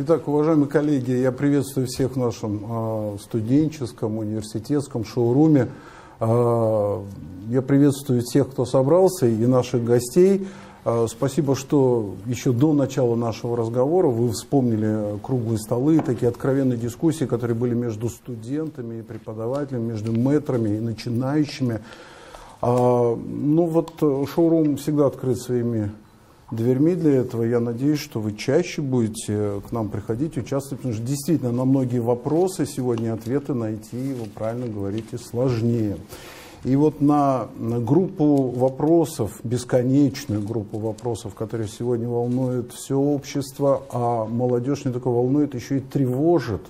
Итак, уважаемые коллеги, я приветствую всех в нашем э, студенческом, университетском шоуруме. Э, я приветствую всех, кто собрался, и наших гостей. Э, спасибо, что еще до начала нашего разговора вы вспомнили круглые столы, такие откровенные дискуссии, которые были между студентами и преподавателями, между мэтрами и начинающими. Ну вот шоурум всегда открыт своими дверьми для этого. Я надеюсь, что вы чаще будете к нам приходить, участвовать, потому что действительно на многие вопросы сегодня ответы найти, вы правильно говорите, сложнее. И вот на, на группу вопросов, бесконечную группу вопросов, которые сегодня волнуют все общество, а молодежь не только волнует, еще и тревожит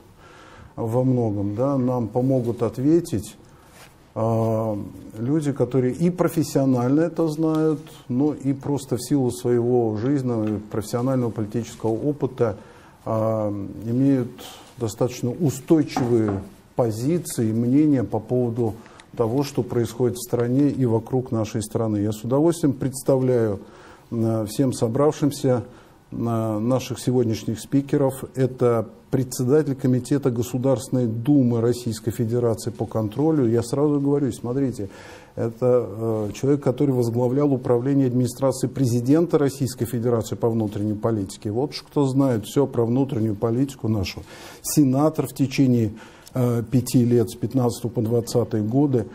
во многом, да, нам помогут ответить люди, которые и профессионально это знают, но и просто в силу своего жизненного, профессионального, политического опыта а, имеют достаточно устойчивые позиции, мнения по поводу того, что происходит в стране и вокруг нашей страны. Я с удовольствием представляю а, всем собравшимся наших сегодняшних спикеров. Это председатель Комитета Государственной Думы Российской Федерации по контролю. Я сразу говорю, смотрите, это э, человек, который возглавлял управление администрации президента Российской Федерации по внутренней политике. Вот кто знает все про внутреннюю политику нашу. Сенатор в течение э, пяти лет, с 15 по 20 годы.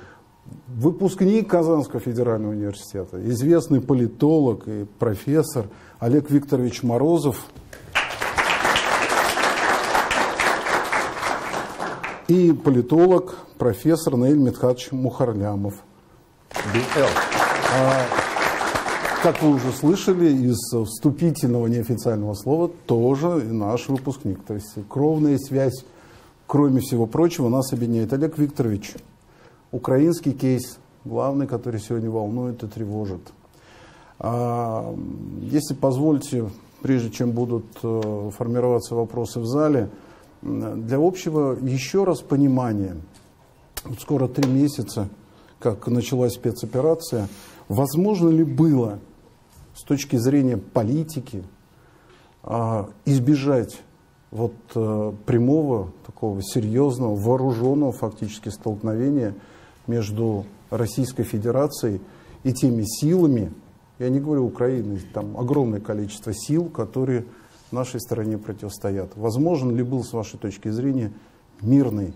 Выпускник Казанского федерального университета, известный политолог и профессор Олег Викторович Морозов – и политолог, профессор Наиль Медхадович Мухарлямов. А, как вы уже слышали, из вступительного неофициального слова тоже наш выпускник. То есть кровная связь, кроме всего прочего, нас объединяет. Олег Викторович, украинский кейс, главный, который сегодня волнует и тревожит. А, если позвольте, прежде чем будут э, формироваться вопросы в зале, для общего еще раз понимания, вот скоро три месяца, как началась спецоперация, возможно ли было с точки зрения политики а, избежать вот э, прямого, такого серьезного, вооруженного фактически столкновения между Российской Федерацией и теми силами, я не говорю Украины, там огромное количество сил, которые нашей стороне противостоят. Возможен ли был, с вашей точки зрения, мирный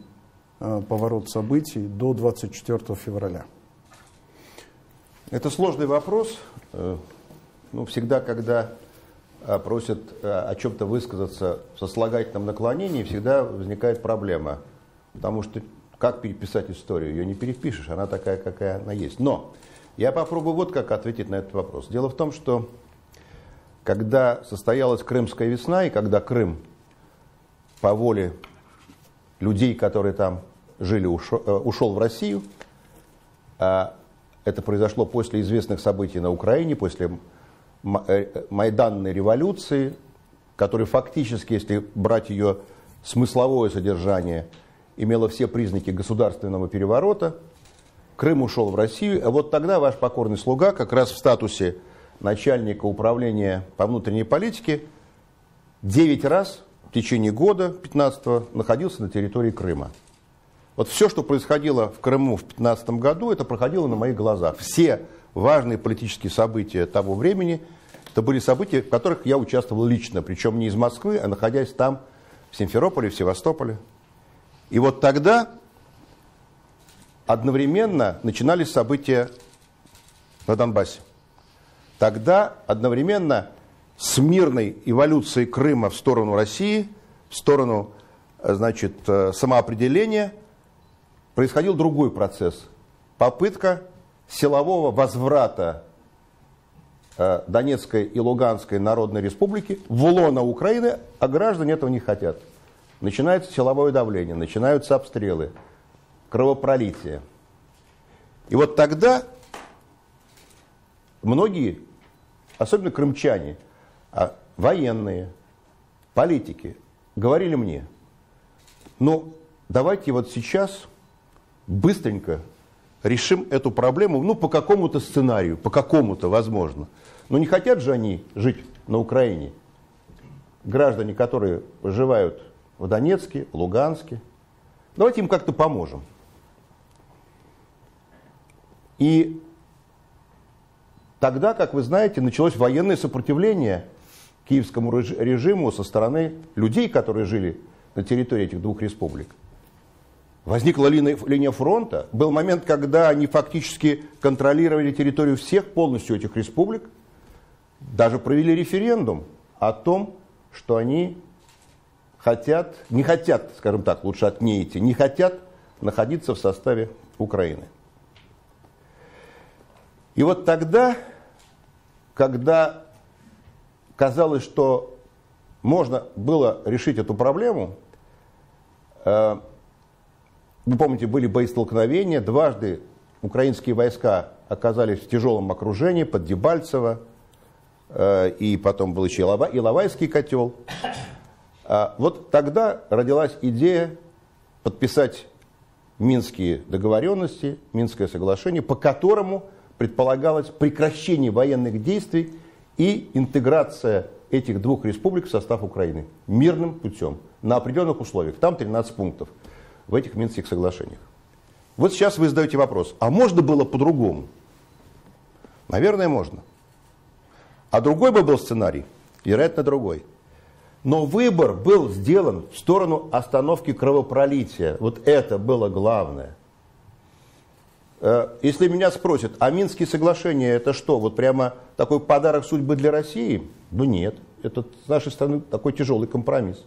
э, поворот событий до 24 февраля? Это сложный вопрос. Э, ну, всегда, когда э, просят э, о чем-то высказаться со слагательным наклонением, всегда возникает проблема. Потому что как переписать историю? Ее не перепишешь, она такая, какая она есть. Но я попробую вот как ответить на этот вопрос. Дело в том, что когда состоялась Крымская весна, и когда Крым по воле людей, которые там жили, ушел, э, в Россию, а это произошло после известных событий на Украине, после э, Майданной революции, которая фактически, если брать ее смысловое содержание, имела все признаки государственного переворота. Крым ушел в Россию, а вот тогда ваш покорный слуга как раз в статусе начальника управления по внутренней политике 9 раз в течение года 15 находился на территории Крыма. Вот все, что происходило в Крыму в 15 году, это проходило на моих глазах. Все важные политические события того времени, это были события, в которых я участвовал лично, причем не из Москвы, а находясь там, в Симферополе, в Севастополе. И вот тогда одновременно начинались события на Донбассе. Тогда одновременно с мирной эволюцией Крыма в сторону России, в сторону э, значит, э, самоопределения, происходил другой процесс. Попытка силового возврата э, Донецкой и Луганской Народной Республики в лоно Украины, а граждане этого не хотят. Начинается силовое давление, начинаются обстрелы, кровопролитие. И вот тогда многие особенно крымчане, а военные, политики, говорили мне, ну, давайте вот сейчас быстренько решим эту проблему, ну, по какому-то сценарию, по какому-то, возможно. Но не хотят же они жить на Украине. граждане, которые проживают в Донецке, Луганске. Давайте им как-то поможем. И тогда, как вы знаете, началось военное сопротивление киевскому режиму со стороны людей, которые жили на территории этих двух республик. Возникла линия, фронта. Был момент, когда они фактически контролировали территорию всех полностью этих республик. Даже провели референдум о том, что они хотят, не хотят, скажем так, лучше отнеете, не хотят находиться в составе Украины. И вот тогда, когда казалось, что можно было решить эту проблему, э, вы помните, были боестолкновения, дважды украинские войска оказались в тяжелом окружении под Дебальцево, э, и потом был еще Иловайский котел. А вот тогда родилась идея подписать Минские договоренности, Минское соглашение, по которому предполагалось прекращение военных действий и интеграция этих двух республик в состав Украины мирным путем, на определенных условиях. Там 13 пунктов в этих Минских соглашениях. Вот сейчас вы задаете вопрос, а можно было по-другому? Наверное, можно. А другой бы был сценарий? Вероятно, другой. Но выбор был сделан в сторону остановки кровопролития. Вот это было главное. Э, если меня спросят, а Минские соглашения это что? Вот прямо такой подарок судьбы для России? Ну нет, это с нашей стороны такой тяжелый компромисс.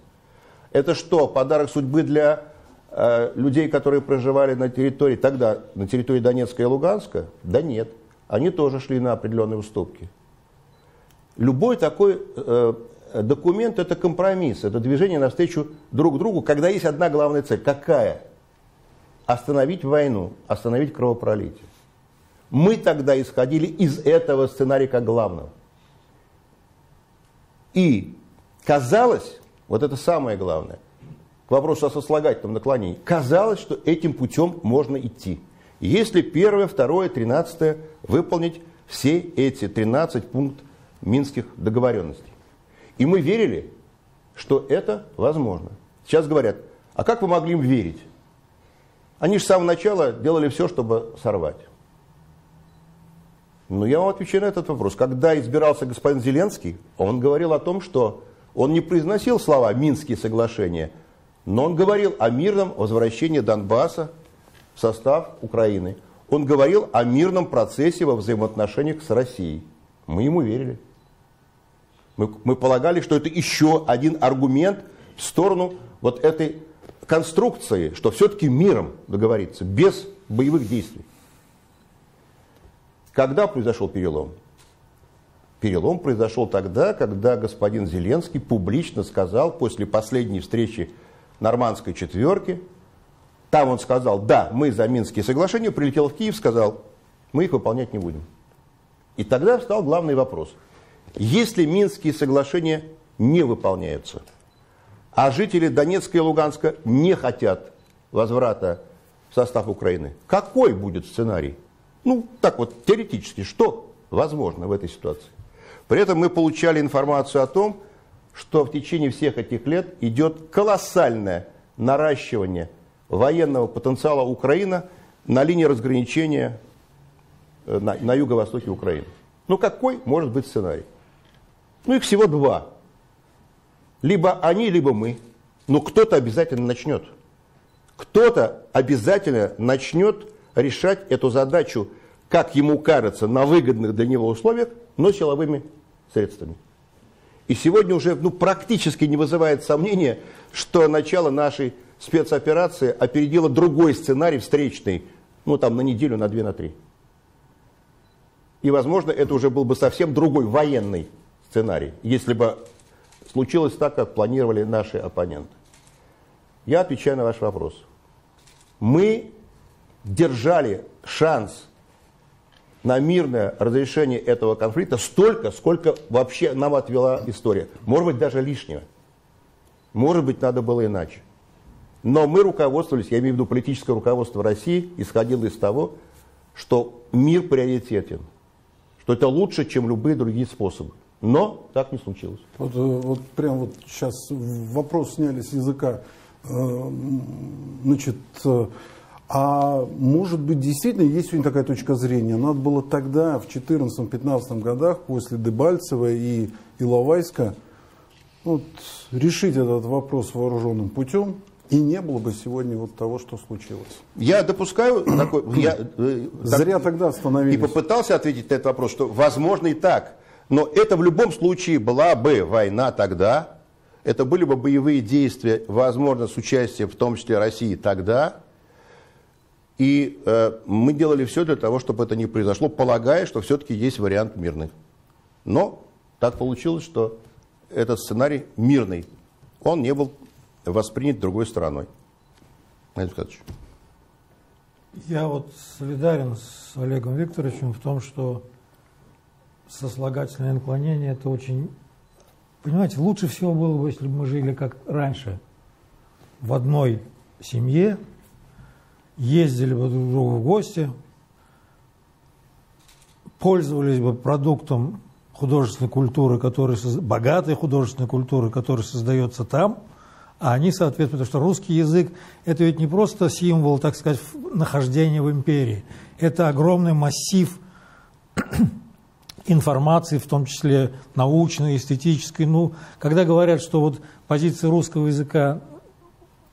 Это что, подарок судьбы для э, людей, которые проживали на территории, тогда на территории Донецка и Луганска? Да нет, они тоже шли на определенные уступки. Любой такой э, документ это компромисс, это движение навстречу друг другу, когда есть одна главная цель. Какая? Остановить войну, остановить кровопролитие. Мы тогда исходили из этого сценария как главного. И казалось, вот это самое главное, к вопросу о сослагательном наклонении, казалось, что этим путем можно идти. Если первое, второе, тринадцатое выполнить все эти 13 пунктов Минских договоренностей. И мы верили, что это возможно. Сейчас говорят, а как вы могли им верить? Они же с самого начала делали все, чтобы сорвать. Но я вам отвечаю на этот вопрос. Когда избирался господин Зеленский, он говорил о том, что он не произносил слова «Минские соглашения», но он говорил о мирном возвращении Донбасса в состав Украины. Он говорил о мирном процессе во взаимоотношениях с Россией. Мы ему верили. Мы, мы полагали, что это еще один аргумент в сторону вот этой конструкции, что все-таки миром договориться, без боевых действий. Когда произошел перелом? Перелом произошел тогда, когда господин Зеленский публично сказал после последней встречи нормандской четверки, там он сказал, да, мы за Минские соглашения, прилетел в Киев, сказал, мы их выполнять не будем. И тогда встал главный вопрос. Если Минские соглашения не выполняются – а жители Донецка и Луганска не хотят возврата в состав Украины. Какой будет сценарий? Ну, так вот, теоретически, что возможно в этой ситуации? При этом мы получали информацию о том, что в течение всех этих лет идет колоссальное наращивание военного потенциала Украины на линии разграничения э, на, на юго-востоке Украины. Ну какой может быть сценарий? Ну их всего два. Либо они, либо мы. Но кто-то обязательно начнет. Кто-то обязательно начнет решать эту задачу, как ему кажется, на выгодных для него условиях, но силовыми средствами. И сегодня уже ну, практически не вызывает сомнения, что начало нашей спецоперации опередило другой сценарий встречный, ну там на неделю, на две, на три. И, возможно, это уже был бы совсем другой военный сценарий, если бы случилось так, как планировали наши оппоненты. Я отвечаю на ваш вопрос. Мы держали шанс на мирное разрешение этого конфликта столько, сколько вообще нам отвела история. Может быть, даже лишнего. Может быть, надо было иначе. Но мы руководствовались, я имею в виду политическое руководство России, исходило из того, что мир приоритетен, что это лучше, чем любые другие способы. Но так не случилось. Вот, э, вот прям вот сейчас вопрос сняли с языка. Э, значит, э, а может быть, действительно, есть сегодня такая точка зрения. Надо было тогда, в 2014-2015 годах, после Дебальцева и Иловайска, вот, решить этот вопрос вооруженным путем, и не было бы сегодня вот того, что случилось. Я допускаю такой... Я, Зря так, тогда остановились. И попытался ответить на этот вопрос, что возможно и так. Но это в любом случае была бы война тогда, это были бы боевые действия, возможно, с участием в том числе России тогда. И э, мы делали все для того, чтобы это не произошло, полагая, что все-таки есть вариант мирный. Но так получилось, что этот сценарий мирный, он не был воспринят другой стороной. Я вот солидарен с Олегом Викторовичем в том, что сослагательное наклонение – это очень... Понимаете, лучше всего было бы, если бы мы жили как раньше, в одной семье, ездили бы друг к другу в гости, пользовались бы продуктом художественной культуры, который, богатой художественной культуры, которая создается там, а они, соответственно, потому что русский язык – это ведь не просто символ, так сказать, нахождения в империи, это огромный массив информации, в том числе научной, эстетической. Ну, когда говорят, что вот позиции русского языка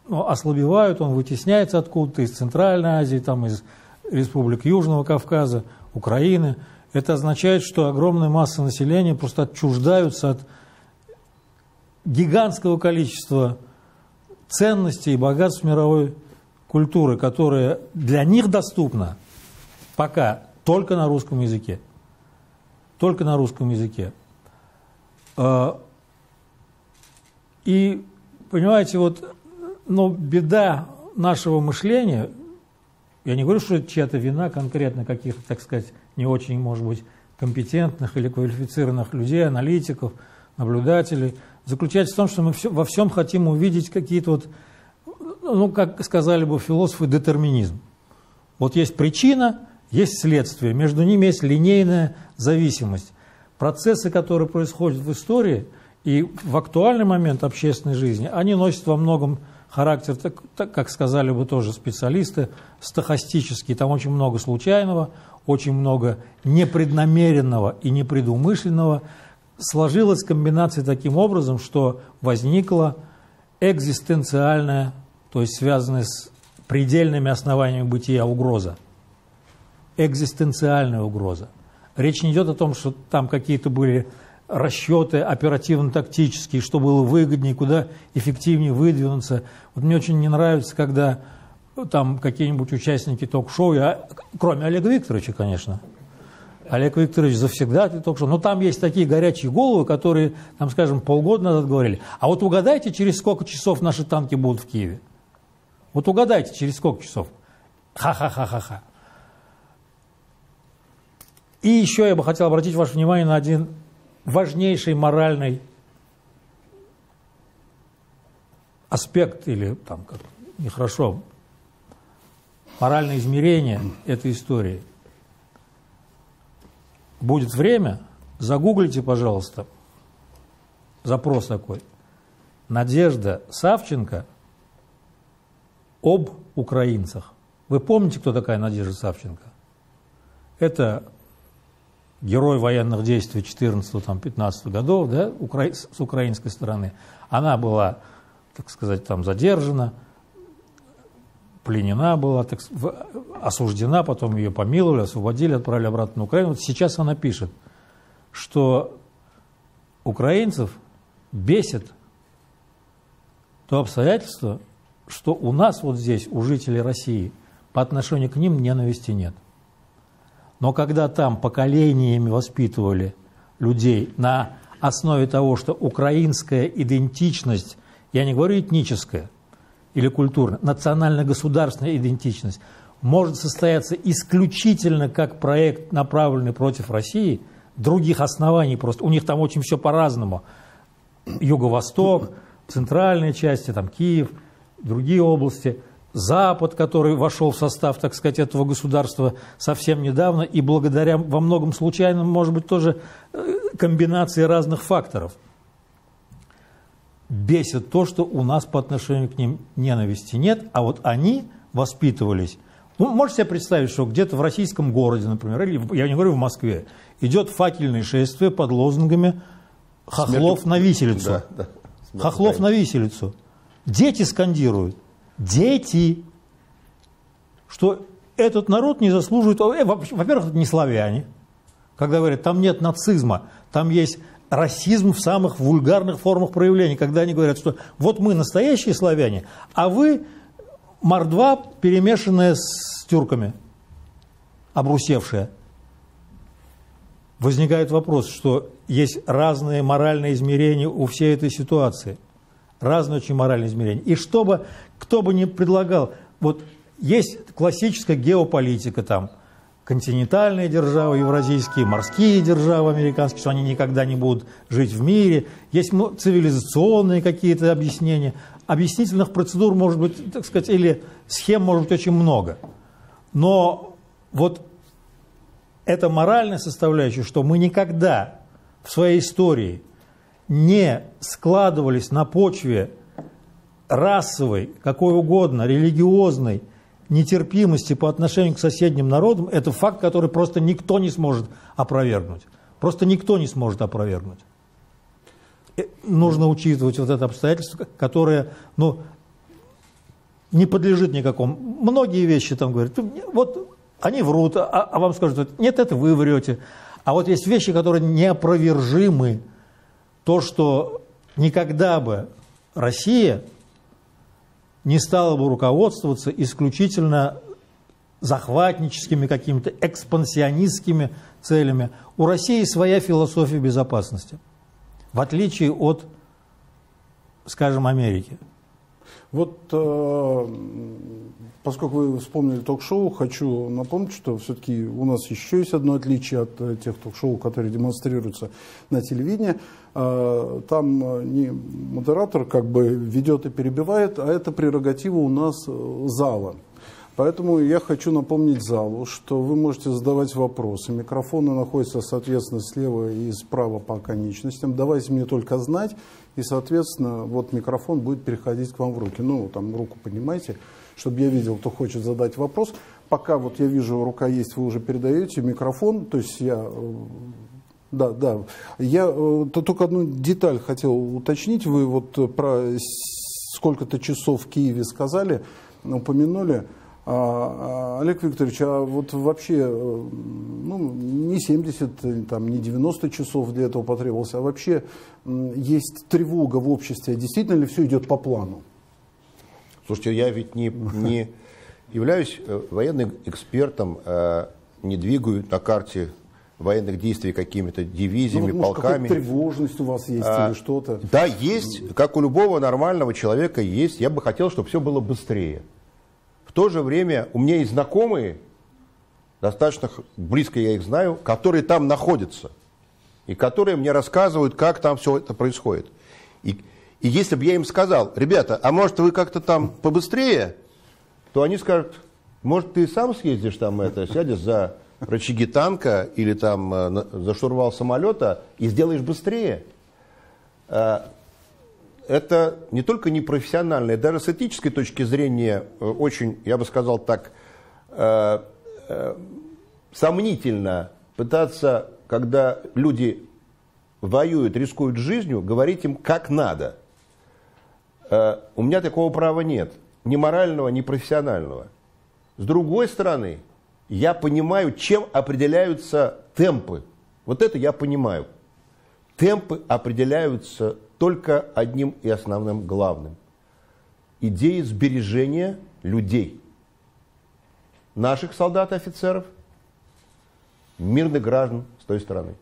ну, ослабевают, он вытесняется откуда-то из Центральной Азии, там, из республик Южного Кавказа, Украины, это означает, что огромная масса населения просто отчуждаются от гигантского количества ценностей и богатств мировой культуры, которая для них доступна пока только на русском языке только на русском языке. А, и, понимаете, вот, но беда нашего мышления, я не говорю, что это чья-то вина конкретно каких-то, так сказать, не очень, может быть, компетентных или квалифицированных людей, аналитиков, наблюдателей, заключается в том, что мы во всем хотим увидеть какие-то вот, ну, как сказали бы философы, детерминизм. Вот есть причина, есть следствие, между ними есть линейная зависимость. Процессы, которые происходят в истории и в актуальный момент общественной жизни, они носят во многом характер, так, так, как сказали бы тоже специалисты, стахастический. Там очень много случайного, очень много непреднамеренного и непредумышленного. Сложилась комбинация таким образом, что возникла экзистенциальная, то есть связанная с предельными основаниями бытия угроза. Экзистенциальная угроза. Речь не идет о том, что там какие-то были расчеты оперативно-тактические, что было выгоднее, куда эффективнее выдвинуться. Вот мне очень не нравится, когда там какие-нибудь участники ток-шоу, я, кроме Олега Викторовича, конечно, Олег Викторович завсегда ток-шоу, но там есть такие горячие головы, которые, там, скажем, полгода назад говорили, а вот угадайте, через сколько часов наши танки будут в Киеве. Вот угадайте, через сколько часов. Ха-ха-ха-ха-ха. И еще я бы хотел обратить ваше внимание на один важнейший моральный аспект, или там как нехорошо, моральное измерение этой истории. Будет время, загуглите, пожалуйста, запрос такой. Надежда Савченко об украинцах. Вы помните, кто такая Надежда Савченко? Это герой военных действий 14-15 годов да, укра... с украинской стороны, она была, так сказать, там задержана, пленена была, так, осуждена, потом ее помиловали, освободили, отправили обратно на Украину. Вот сейчас она пишет, что украинцев бесит то обстоятельство, что у нас вот здесь, у жителей России, по отношению к ним ненависти нет. Но когда там поколениями воспитывали людей на основе того, что украинская идентичность, я не говорю этническая или культурная, национально-государственная идентичность, может состояться исключительно как проект, направленный против России, других оснований просто. У них там очень все по-разному. Юго-Восток, центральные части, там Киев, другие области. Запад, который вошел в состав, так сказать, этого государства совсем недавно, и благодаря во многом случайным, может быть, тоже э, комбинации разных факторов. Бесит то, что у нас по отношению к ним ненависти нет, а вот они воспитывались. Ну, можете себе представить, что где-то в российском городе, например, или я не говорю в Москве, идет факельное шествие под лозунгами «Хохлов на виселицу». Да, да. Хохлов на виселицу. Дети скандируют. Дети. Что этот народ не заслуживает... Э, во-первых, это не славяне. Когда говорят, там нет нацизма, там есть расизм в самых вульгарных формах проявления, когда они говорят, что вот мы настоящие славяне, а вы мордва, перемешанная с тюрками, обрусевшая. Возникает вопрос, что есть разные моральные измерения у всей этой ситуации. Разные очень моральные измерения. И чтобы кто бы ни предлагал, вот есть классическая геополитика там, континентальные державы евразийские, морские державы американские, что они никогда не будут жить в мире. Есть цивилизационные какие-то объяснения. Объяснительных процедур может быть, так сказать, или схем может быть очень много. Но вот эта моральная составляющая, что мы никогда в своей истории не складывались на почве расовой, какой угодно, религиозной нетерпимости по отношению к соседним народам, это факт, который просто никто не сможет опровергнуть. Просто никто не сможет опровергнуть. Э, нужно учитывать вот это обстоятельство, которое ну, не подлежит никакому. Многие вещи там говорят, вот они врут, а, а вам скажут, нет, это вы врете. А вот есть вещи, которые неопровержимы. То, что никогда бы Россия не стала бы руководствоваться исключительно захватническими какими-то экспансионистскими целями. У России своя философия безопасности, в отличие от, скажем, Америки. Вот э, поскольку вы вспомнили ток-шоу, хочу напомнить, что все-таки у нас еще есть одно отличие от э, тех ток-шоу, которые демонстрируются на телевидении. Э, там не модератор как бы ведет и перебивает, а это прерогатива у нас зала. Поэтому я хочу напомнить залу, что вы можете задавать вопросы. Микрофоны находятся, соответственно, слева и справа по конечностям. Давайте мне только знать, и, соответственно, вот микрофон будет переходить к вам в руки. Ну, там руку поднимайте, чтобы я видел, кто хочет задать вопрос. Пока вот я вижу, рука есть, вы уже передаете микрофон, то есть я... Э, да, да. Я э, то, только одну деталь хотел уточнить. Вы вот про сколько-то часов в Киеве сказали, упомянули. А, а, Олег Викторович, а вот вообще, э, ну, не 70, там, не 90 часов для этого потребовалось, а вообще есть тревога в обществе, действительно ли все идет по плану? Слушайте, я ведь не, не являюсь э, военным экспертом, э, не двигаю на карте военных действий какими-то дивизиями, ну, вот, полками. тревожность у вас есть а, или что-то? Да, есть. Как у любого нормального человека есть. Я бы хотел, чтобы все было быстрее то же время у меня есть знакомые, достаточно близко я их знаю, которые там находятся. И которые мне рассказывают, как там все это происходит. И, и если бы я им сказал, ребята, а может вы как-то там побыстрее, то они скажут, может ты сам съездишь там это, сядешь за рычаги танка или там э, за штурвал самолета и сделаешь быстрее. А, это не только непрофессионально, даже с этической точки зрения э, очень, я бы сказал так, э, э, сомнительно пытаться, когда люди воюют, рискуют жизнью, говорить им как надо. У меня такого права нет, ни морального, ни профессионального. С другой стороны, я понимаю, чем определяются темпы. Вот это я понимаю. Темпы определяются только одним и основным главным. Идеей сбережения людей. Наших солдат и офицеров, мирных граждан с той стороны.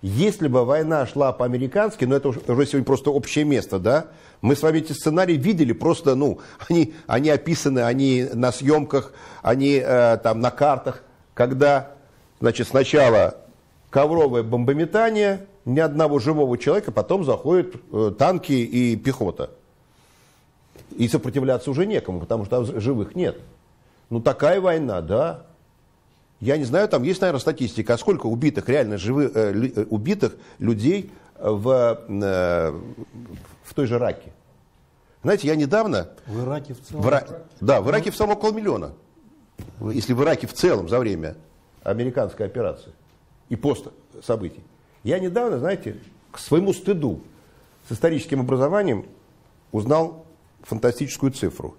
Если бы война шла по-американски, но это уже сегодня просто общее место, да, мы с вами эти сценарии видели, просто, ну, они, они описаны, они на съемках, они э, там на картах, когда, значит, сначала ковровое бомбометание, ни одного живого человека, потом заходят э, танки и пехота. И сопротивляться уже некому, потому что живых нет. Ну такая война, да. Я не знаю, там есть, наверное, статистика, а сколько убитых, реально живых, э, э, убитых людей в, э, в той же Раке. Знаете, я недавно... В Ираке в целом? В Ира... Да, в Ираке в целом около миллиона. Если в Ираке в целом за время американской операции и пост событий. Я недавно, знаете, к своему стыду с историческим образованием узнал фантастическую цифру.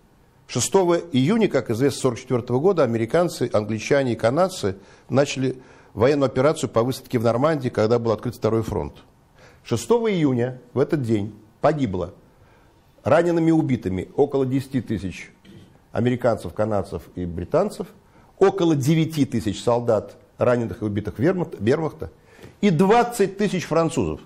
6 июня, как известно, 1944 года американцы, англичане и канадцы начали военную операцию по высадке в Нормандии, когда был открыт второй фронт. 6 июня в этот день погибло ранеными и убитыми около 10 тысяч американцев, канадцев и британцев, около 9 тысяч солдат, раненых и убитых вермахта, и 20 тысяч французов.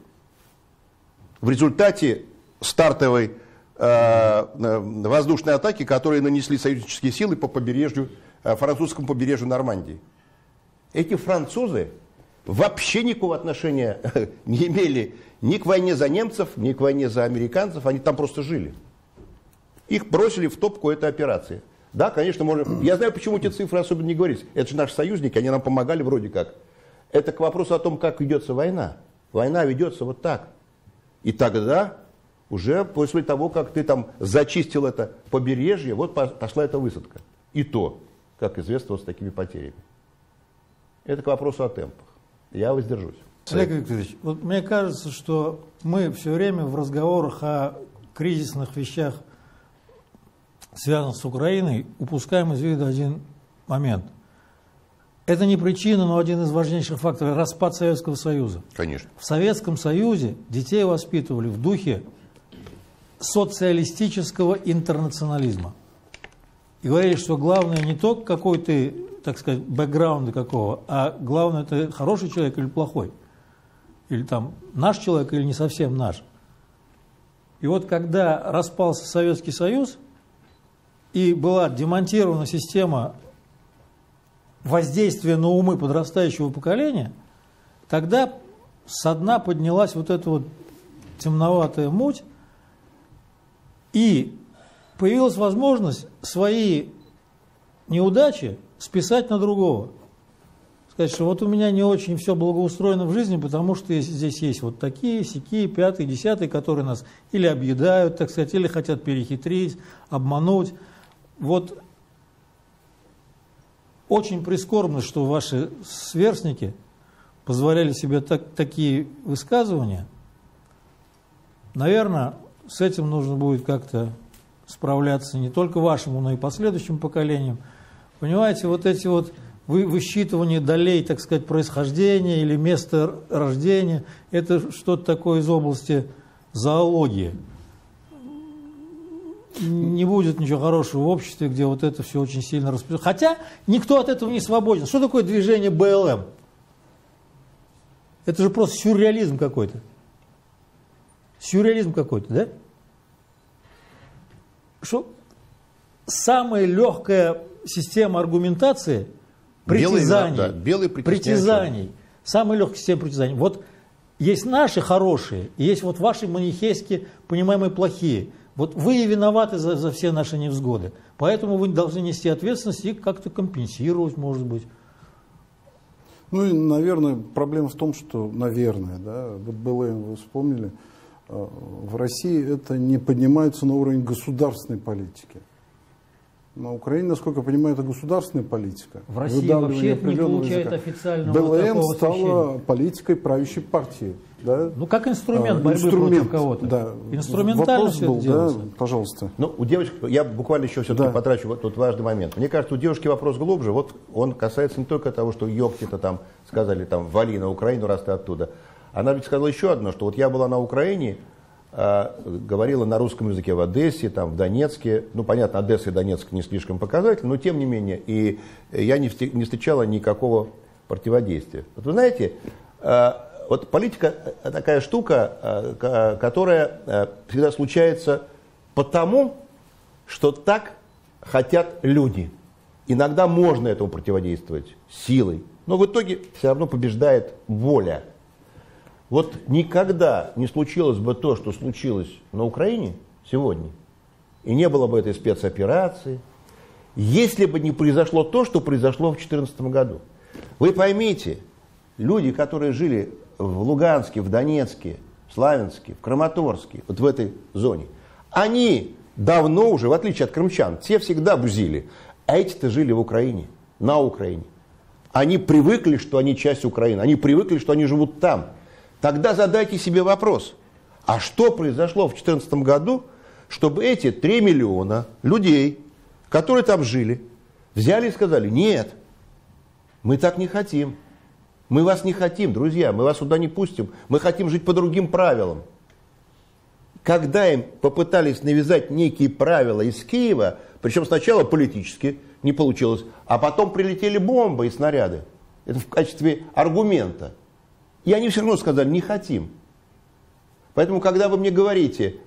В результате стартовой э, э, воздушной атаки, которые нанесли союзнические силы по побережью, э, французскому побережью Нормандии. Эти французы вообще никакого отношения не имели ни к войне за немцев, ни к войне за американцев, они там просто жили. Их бросили в топку этой операции. Да, конечно, можно. Я знаю, почему эти цифры особенно не говорить. Это же наши союзники, они нам помогали вроде как. Это к вопросу о том, как ведется война. Война ведется вот так. И тогда, уже после того, как ты там зачистил это побережье, вот пошла эта высадка. И то, как известно, вот с такими потерями. Это к вопросу о темпах. Я воздержусь. Олег Викторович, вот мне кажется, что мы все время в разговорах о кризисных вещах, связанных с Украиной, упускаем из виду один момент. Это не причина, но один из важнейших факторов – распад Советского Союза. Конечно. В Советском Союзе детей воспитывали в духе социалистического интернационализма. И говорили, что главное не то, какой ты, так сказать, бэкграунда какого, а главное, это хороший человек или плохой – или там наш человек, или не совсем наш. И вот когда распался Советский Союз, и была демонтирована система воздействия на умы подрастающего поколения, тогда со дна поднялась вот эта вот темноватая муть, и появилась возможность свои неудачи списать на другого сказать, что вот у меня не очень все благоустроено в жизни, потому что здесь есть вот такие, сякие, пятые, десятые, которые нас или объедают, так сказать, или хотят перехитрить, обмануть. Вот очень прискорбно, что ваши сверстники позволяли себе так, такие высказывания. Наверное, с этим нужно будет как-то справляться не только вашему, но и последующим поколениям. Понимаете, вот эти вот вы, высчитывание долей, так сказать, происхождения или места рождения, это что-то такое из области зоологии. Не будет ничего хорошего в обществе, где вот это все очень сильно распространено. Хотя никто от этого не свободен. Что такое движение БЛМ? Это же просто сюрреализм какой-то. Сюрреализм какой-то, да? Что самая легкая система аргументации – притязаний, белый, да, белый притязаний, самый легкий система притязаний. Вот есть наши хорошие, и есть вот ваши манихейские, понимаемые плохие. Вот вы и виноваты за, за все наши невзгоды. Поэтому вы должны нести ответственность и как-то компенсировать, может быть. Ну и, наверное, проблема в том, что, наверное, да, вот БЛМ вы вспомнили, э, в России это не поднимается на уровень государственной политики. На Украине, насколько я понимаю, это государственная политика. В России вообще не получает языка. официального БЛМ стала освещения. политикой правящей партии. Да? Ну, как инструмент а, борьбы инструмент, против кого-то. Да. Инструментально Вопрос был, да, пожалуйста. Ну, у девочки, я буквально еще все-таки да. потрачу вот тут важный момент. Мне кажется, у девушки вопрос глубже. Вот он касается не только того, что ёгти-то там сказали, там, вали на Украину, раз ты оттуда. Она ведь сказала еще одно, что вот я была на Украине, а, говорила на русском языке в Одессе, там, в Донецке. Ну, понятно, Одесса и Донецк не слишком показательны, но тем не менее. И я не, не встречала никакого противодействия. Вот вы знаете, а, вот политика такая штука, а, которая всегда случается потому, что так хотят люди. Иногда можно этому противодействовать силой, но в итоге все равно побеждает воля. Вот никогда не случилось бы то, что случилось на Украине сегодня, и не было бы этой спецоперации, если бы не произошло то, что произошло в 2014 году. Вы поймите, люди, которые жили в Луганске, в Донецке, в Славянске, в Краматорске, вот в этой зоне, они давно уже, в отличие от крымчан, те всегда бузили, а эти-то жили в Украине, на Украине. Они привыкли, что они часть Украины, они привыкли, что они живут там. Тогда задайте себе вопрос, а что произошло в 2014 году, чтобы эти 3 миллиона людей, которые там жили, взяли и сказали, нет, мы так не хотим. Мы вас не хотим, друзья, мы вас сюда не пустим. Мы хотим жить по другим правилам. Когда им попытались навязать некие правила из Киева, причем сначала политически, не получилось, а потом прилетели бомбы и снаряды. Это в качестве аргумента. И они все равно сказали, не хотим. Поэтому, когда вы мне говорите,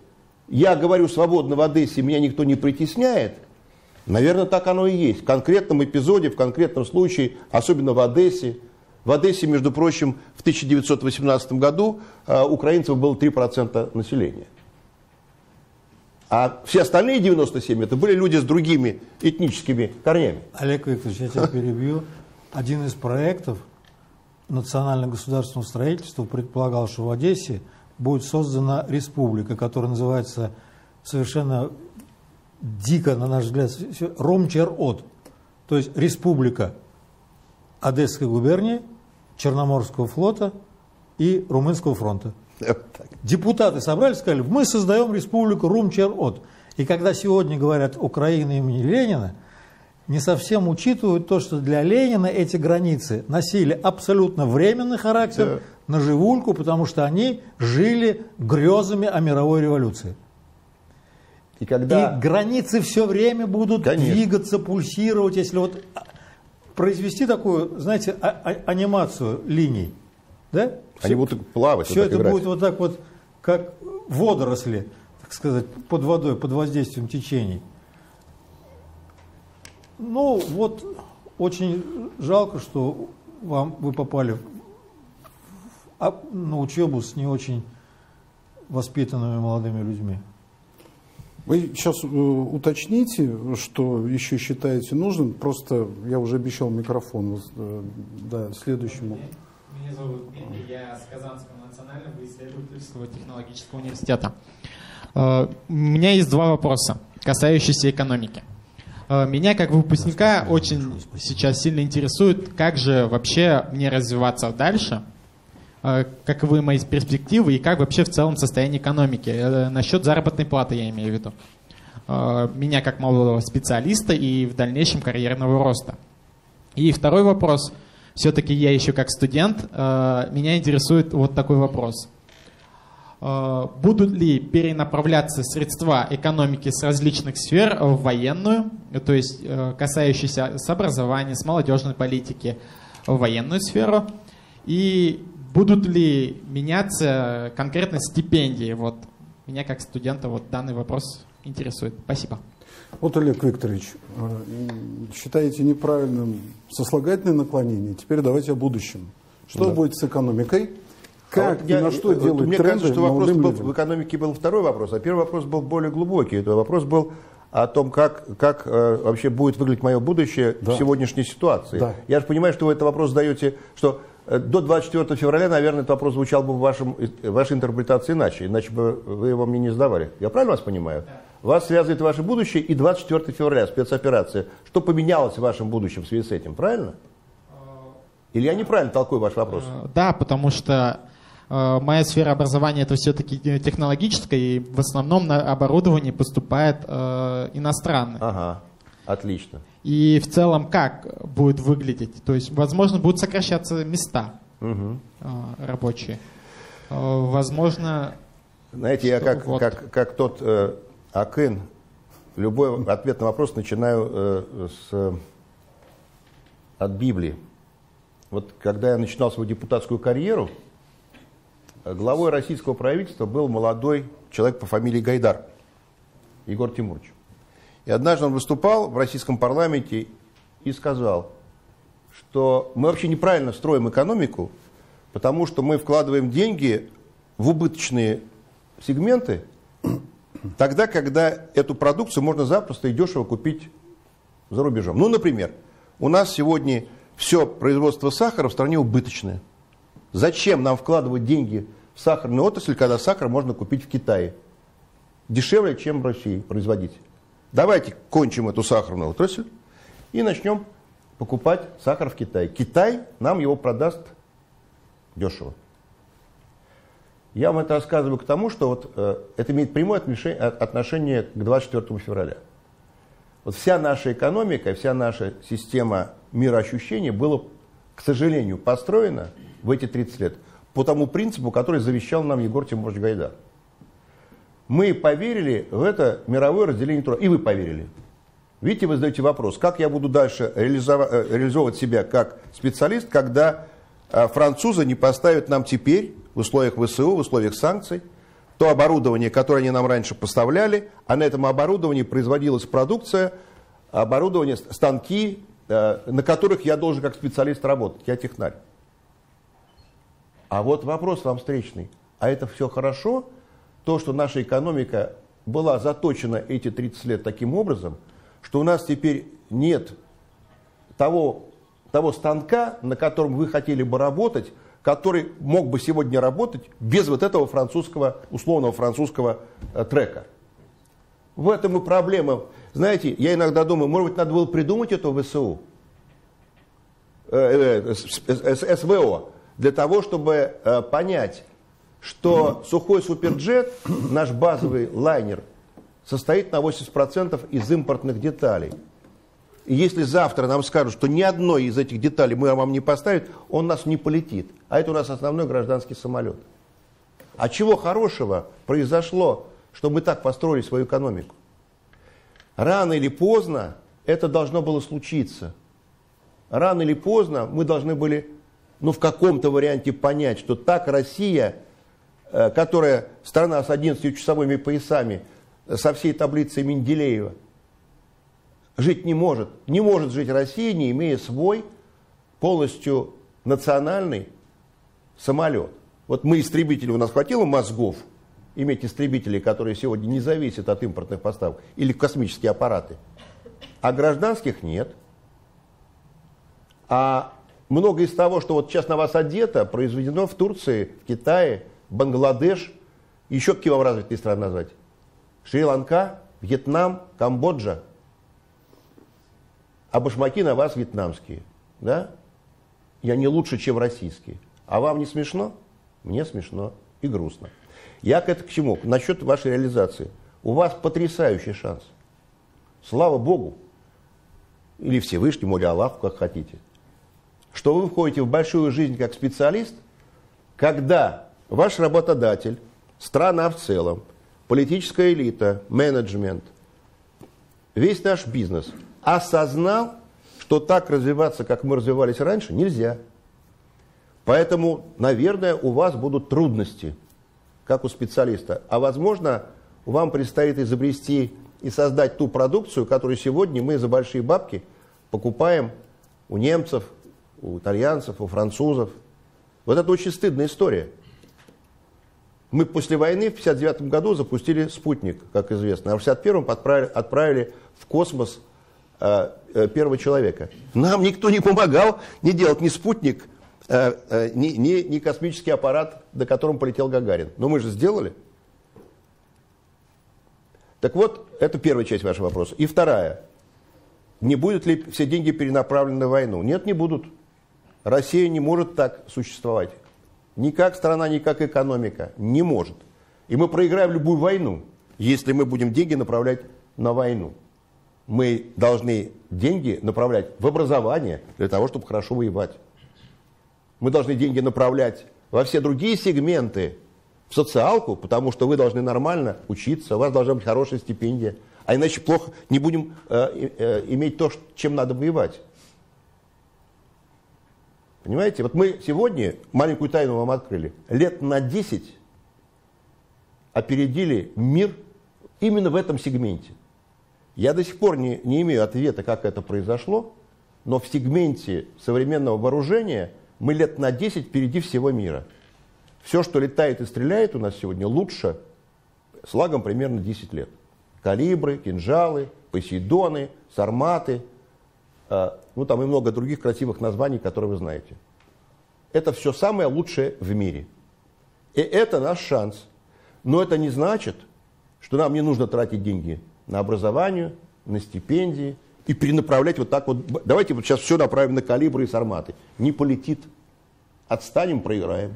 я говорю свободно в Одессе, меня никто не притесняет, наверное, так оно и есть. В конкретном эпизоде, в конкретном случае, особенно в Одессе, в Одессе, между прочим, в 1918 году э, украинцев было 3% населения. А все остальные 97 это были люди с другими этническими корнями. Олег Викторович, я тебя перебью. Один из проектов национально-государственного строительства предполагал, что в Одессе будет создана республика, которая называется совершенно дико, на наш взгляд, Ромчер-От. То есть республика Одесской губернии – Черноморского флота и Румынского фронта. Депутаты собрались, сказали, мы создаем республику Румчер-От. И когда сегодня говорят Украина имени Ленина, не совсем учитывают то, что для Ленина эти границы носили абсолютно временный характер, да. на живульку, потому что они жили грезами о мировой революции. И, когда... и границы все время будут Конечно. двигаться, пульсировать, если вот произвести такую, знаете, а а анимацию линий, да? Они все, будут плавать. Все вот это играть. будет вот так вот, как водоросли, так сказать, под водой, под воздействием течений. Ну, вот очень жалко, что вам, вы попали на учебу с не очень воспитанными молодыми людьми. Вы сейчас э, уточните, что еще считаете нужным. Просто я уже обещал микрофон э, да, следующему. Меня зовут Дмитрий, я с Казанского национального исследовательского технологического университета. Э, у меня есть два вопроса, касающиеся экономики. Меня, как выпускника, очень сейчас сильно интересует, как же вообще мне развиваться дальше – каковы мои перспективы и как вообще в целом состояние экономики. Э, насчет заработной платы я имею в виду. Э, меня как молодого специалиста и в дальнейшем карьерного роста. И второй вопрос. Все-таки я еще как студент, меня интересует вот такой вопрос. Будут ли перенаправляться средства экономики с различных сфер в военную, то есть касающиеся с образования, с молодежной политики, в военную сферу? И Будут ли меняться конкретно стипендии? Вот меня как студента вот данный вопрос интересует. Спасибо. Вот, Олег Викторович, э, считаете неправильным сослагательное наклонение? Теперь давайте о будущем. Что да. будет с экономикой? Как а вот и я, на что делают Мне кажется, что вопрос был, в экономике был второй вопрос, а первый вопрос был более глубокий. Это вопрос был о том, как, как э, вообще будет выглядеть мое будущее да. в сегодняшней ситуации. Да. Я же понимаю, что вы этот вопрос задаете, что до 24 февраля, наверное, этот вопрос звучал бы в, вашем, в вашей интерпретации иначе, иначе бы вы его мне не задавали. Я правильно вас понимаю? Да. Вас связывает ваше будущее и 24 февраля, спецоперация. Что поменялось в вашем будущем в связи с этим, правильно? Или я неправильно толкую ваш вопрос? Э, да, потому что э, моя сфера образования это все-таки технологическая, и в основном на оборудование поступает э, иностранное. Ага, отлично. И в целом как будет выглядеть? То есть, возможно, будут сокращаться места угу. рабочие. А, возможно... Знаете, я как, вот... как, как тот э, Акын, любой ответ на вопрос начинаю э, с, от Библии. Вот когда я начинал свою депутатскую карьеру, главой российского правительства был молодой человек по фамилии Гайдар, Егор Тимурович. И однажды он выступал в российском парламенте и сказал, что мы вообще неправильно строим экономику, потому что мы вкладываем деньги в убыточные сегменты, Тогда, когда эту продукцию можно запросто и дешево купить за рубежом. Ну, например, у нас сегодня все производство сахара в стране убыточное. Зачем нам вкладывать деньги в сахарную отрасль, когда сахар можно купить в Китае? Дешевле, чем в России производить. Давайте кончим эту сахарную отрасль и начнем покупать сахар в Китае. Китай нам его продаст дешево. Я вам это рассказываю к тому, что вот, э, это имеет прямое отношение к 24 февраля. Вот вся наша экономика, вся наша система мироощущения была, к сожалению, построена в эти 30 лет по тому принципу, который завещал нам Егор Тимурович Гайдар. Мы поверили в это мировое разделение труда, и вы поверили. Видите, вы задаете вопрос, как я буду дальше э, реализовывать себя как специалист, когда э, французы не поставят нам теперь в условиях ВСУ, в условиях санкций, то оборудование, которое они нам раньше поставляли, а на этом оборудовании производилась продукция, оборудование, станки, э, на которых я должен как специалист работать, я технарь. А вот вопрос вам встречный. А это все хорошо? То, что наша экономика была заточена эти 30 лет таким образом, что у нас теперь нет того, того станка, на котором вы хотели бы работать, который мог бы сегодня работать без вот этого французского, условного французского э, трека. В этом и проблема. Знаете, я иногда думаю, может быть, надо было придумать это ВСУ, э, э, СВО, для того, чтобы э, понять, что сухой суперджет, наш базовый лайнер, состоит на 80% из импортных деталей. И если завтра нам скажут, что ни одной из этих деталей мы вам не поставим, он нас не полетит. А это у нас основной гражданский самолет. А чего хорошего произошло, что мы так построили свою экономику? Рано или поздно это должно было случиться. Рано или поздно мы должны были, ну, в каком-то варианте понять, что так Россия, которая страна с 11-часовыми поясами, со всей таблицей Менделеева – жить не может. Не может жить Россия, не имея свой полностью национальный самолет. Вот мы истребители, у нас хватило мозгов иметь истребители, которые сегодня не зависят от импортных поставок, или космические аппараты. А гражданских нет. А много из того, что вот сейчас на вас одето, произведено в Турции, в Китае, Бангладеш, еще какие вам развитые страны назвать? Шри-Ланка, Вьетнам, Камбоджа – а башмаки на вас вьетнамские. Да? И они лучше, чем российские. А вам не смешно? Мне смешно и грустно. Я к этому к чему? Насчет вашей реализации. У вас потрясающий шанс. Слава Богу. Или Всевышнему, или Аллаху, как хотите. Что вы входите в большую жизнь как специалист, когда ваш работодатель, страна в целом, политическая элита, менеджмент, весь наш бизнес – осознал, что так развиваться, как мы развивались раньше, нельзя. Поэтому, наверное, у вас будут трудности, как у специалиста. А возможно, вам предстоит изобрести и создать ту продукцию, которую сегодня мы за большие бабки покупаем у немцев, у итальянцев, у французов. Вот это очень стыдная история. Мы после войны в 1959 году запустили спутник, как известно, а в 1961 отправили, отправили в космос Э, э, первого человека. Нам никто не помогал не делать ни спутник, э, ни, ни, ни космический аппарат, до которого полетел Гагарин. Но мы же сделали. Так вот, это первая часть вашего вопроса. И вторая. Не будут ли все деньги перенаправлены на войну? Нет, не будут. Россия не может так существовать. Ни как страна, ни как экономика. Не может. И мы проиграем любую войну, если мы будем деньги направлять на войну мы должны деньги направлять в образование для того, чтобы хорошо воевать. Мы должны деньги направлять во все другие сегменты, в социалку, потому что вы должны нормально учиться, у вас должна быть хорошая стипендия. А иначе плохо не будем э, э, иметь то, чем надо воевать. Понимаете? Вот мы сегодня, маленькую тайну вам открыли, лет на 10 опередили мир именно в этом сегменте. Я до сих пор не, не имею ответа, как это произошло, но в сегменте современного вооружения мы лет на 10 впереди всего мира. Все, что летает и стреляет у нас сегодня, лучше с лагом примерно 10 лет. Калибры, кинжалы, посейдоны, сарматы, ну там и много других красивых названий, которые вы знаете. Это все самое лучшее в мире. И это наш шанс. Но это не значит, что нам не нужно тратить деньги на образование, на стипендии и перенаправлять вот так вот. Давайте вот сейчас все направим на калибры и сарматы. Не полетит. Отстанем, проиграем.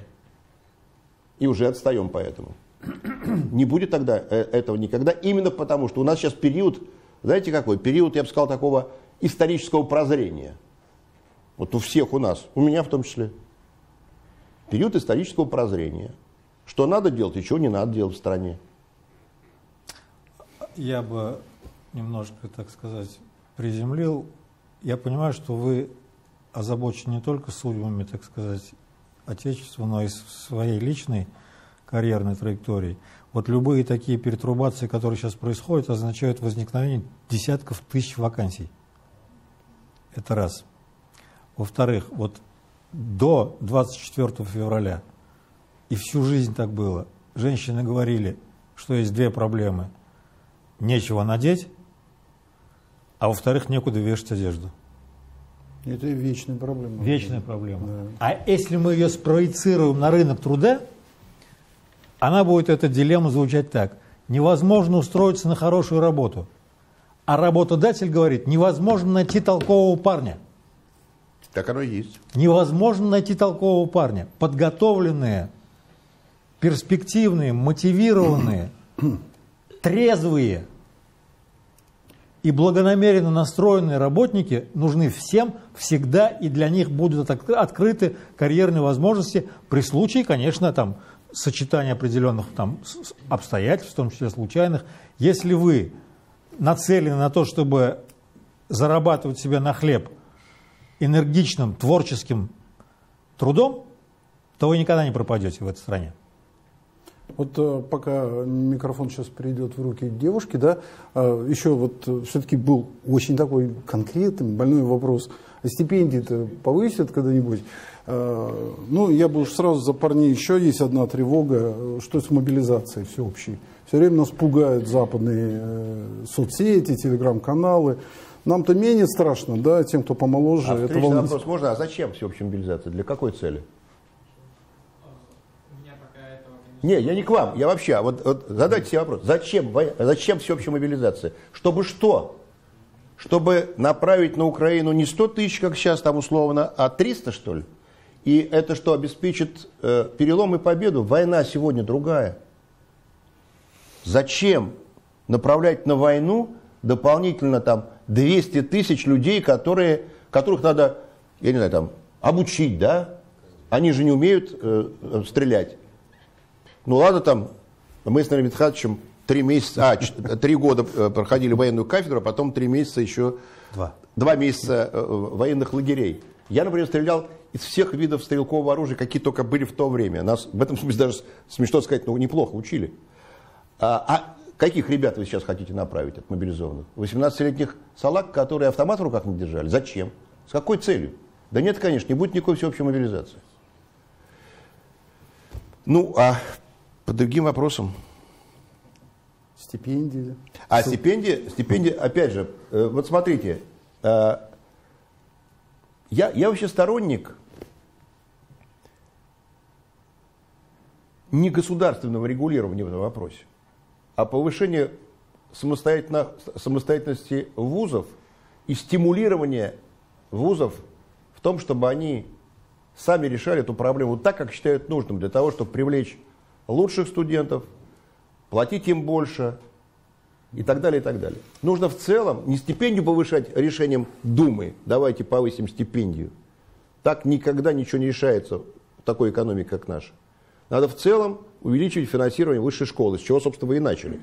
И уже отстаем поэтому. Не будет тогда э, этого никогда, именно потому что у нас сейчас период, знаете какой? Период, я бы сказал, такого исторического прозрения. Вот у всех у нас, у меня в том числе. Период исторического прозрения. Что надо делать и чего не надо делать в стране. Я бы немножко, так сказать, приземлил. Я понимаю, что вы озабочены не только судьбами, так сказать, Отечества, но и своей личной карьерной траекторией. Вот любые такие перетрубации, которые сейчас происходят, означают возникновение десятков тысяч вакансий. Это раз. Во-вторых, вот до 24 февраля, и всю жизнь так было, женщины говорили, что есть две проблемы. Нечего надеть, а во-вторых, некуда вешать одежду. Это вечная проблема. Вечная проблема. Да. А если мы ее спроецируем на рынок труда, она будет, эта дилемма звучать так. Невозможно устроиться на хорошую работу. А работодатель говорит, невозможно найти толкового парня. Так оно и есть. Невозможно найти толкового парня. Подготовленные, перспективные, мотивированные, трезвые и благонамеренно настроенные работники нужны всем всегда, и для них будут открыты карьерные возможности при случае, конечно, там, сочетания определенных там, обстоятельств, в том числе случайных. Если вы нацелены на то, чтобы зарабатывать себе на хлеб энергичным, творческим трудом, то вы никогда не пропадете в этой стране. Вот э, пока микрофон сейчас перейдет в руки девушки, да, э, еще вот э, все-таки был очень такой конкретный, больной вопрос. Стипендии-то повысят когда-нибудь? Ну, я бы уж сразу за парней. Еще есть одна тревога, что с мобилизацией всеобщей. Все время нас пугают западные соцсети, телеграм-каналы. Нам-то менее страшно, да, тем, кто помоложе. А это вопрос можно, а зачем всеобщая мобилизация? Для какой цели? Не, я не к вам, я вообще. А вот, вот задайте себе вопрос. Зачем, зачем всеобщая мобилизация? Чтобы что? Чтобы направить на Украину не 100 тысяч, как сейчас там условно, а 300, что ли? И это что, обеспечит э, перелом и победу? Война сегодня другая. Зачем направлять на войну дополнительно там 200 тысяч людей, которые, которых надо, я не знаю, там, обучить, да? Они же не умеют э, э стрелять. Ну ладно, там мы с Наилем Митхатовичем три месяца, а, три года э, проходили военную кафедру, а потом три месяца еще, два, два месяца э, военных лагерей. Я, например, стрелял из всех видов стрелкового оружия, какие только были в то время. Нас в этом смысле даже смешно сказать, ну неплохо учили. А, а каких ребят вы сейчас хотите направить от мобилизованных? 18-летних салак, которые автомат в руках не держали? Зачем? С какой целью? Да нет, конечно, не будет никакой всеобщей мобилизации. Ну, а по другим вопросам. Стипендии. А стипендии, стипендии, опять же, э, вот смотрите, э, я, я вообще сторонник не государственного регулирования в этом вопросе, а повышения самостоятельности вузов и стимулирования вузов в том, чтобы они сами решали эту проблему так, как считают нужным, для того, чтобы привлечь лучших студентов, платить им больше и так далее, и так далее. Нужно в целом не стипендию повышать решением Думы, давайте повысим стипендию. Так никогда ничего не решается в такой экономике, как наша. Надо в целом увеличивать финансирование высшей школы, с чего, собственно, вы и начали.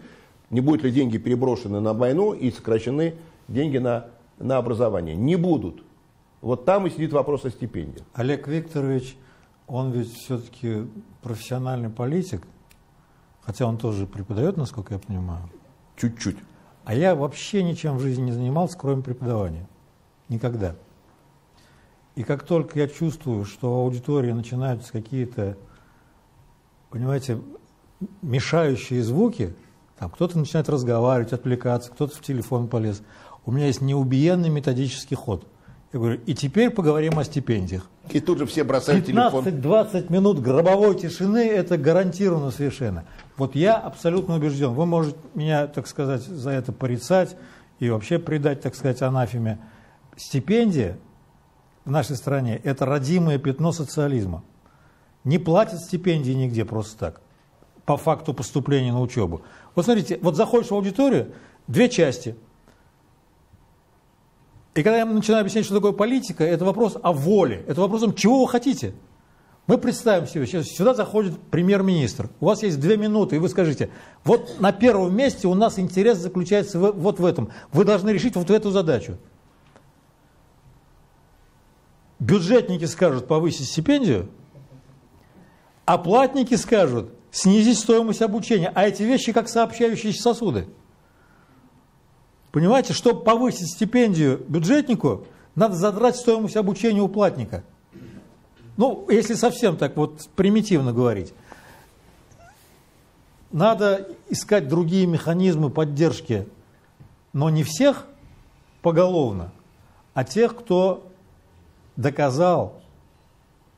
Не будут ли деньги переброшены на войну и сокращены деньги на, на образование? Не будут. Вот там и сидит вопрос о стипендии. Олег Викторович он ведь все-таки профессиональный политик, хотя он тоже преподает, насколько я понимаю. Чуть-чуть. А я вообще ничем в жизни не занимался, кроме преподавания. Никогда. И как только я чувствую, что в аудитории начинаются какие-то, понимаете, мешающие звуки, Там кто-то начинает разговаривать, отвлекаться, кто-то в телефон полез. У меня есть неубиенный методический ход. Я говорю, и теперь поговорим о стипендиях. И тут же все бросают телефон. 15-20 минут гробовой тишины – это гарантированно совершенно. Вот я абсолютно убежден. Вы можете меня, так сказать, за это порицать и вообще предать, так сказать, анафеме. Стипендия в нашей стране – это родимое пятно социализма. Не платят стипендии нигде просто так, по факту поступления на учебу. Вот смотрите, вот заходишь в аудиторию, две части. И когда я начинаю объяснять, что такое политика, это вопрос о воле, это вопрос чего вы хотите. Мы представим себе, сейчас сюда заходит премьер-министр, у вас есть две минуты, и вы скажите, вот на первом месте у нас интерес заключается вот в этом, вы должны решить вот эту задачу. Бюджетники скажут повысить стипендию, а платники скажут снизить стоимость обучения. А эти вещи как сообщающиеся сосуды. Понимаете, чтобы повысить стипендию бюджетнику, надо задрать стоимость обучения у платника. Ну, если совсем так вот примитивно говорить. Надо искать другие механизмы поддержки, но не всех поголовно, а тех, кто доказал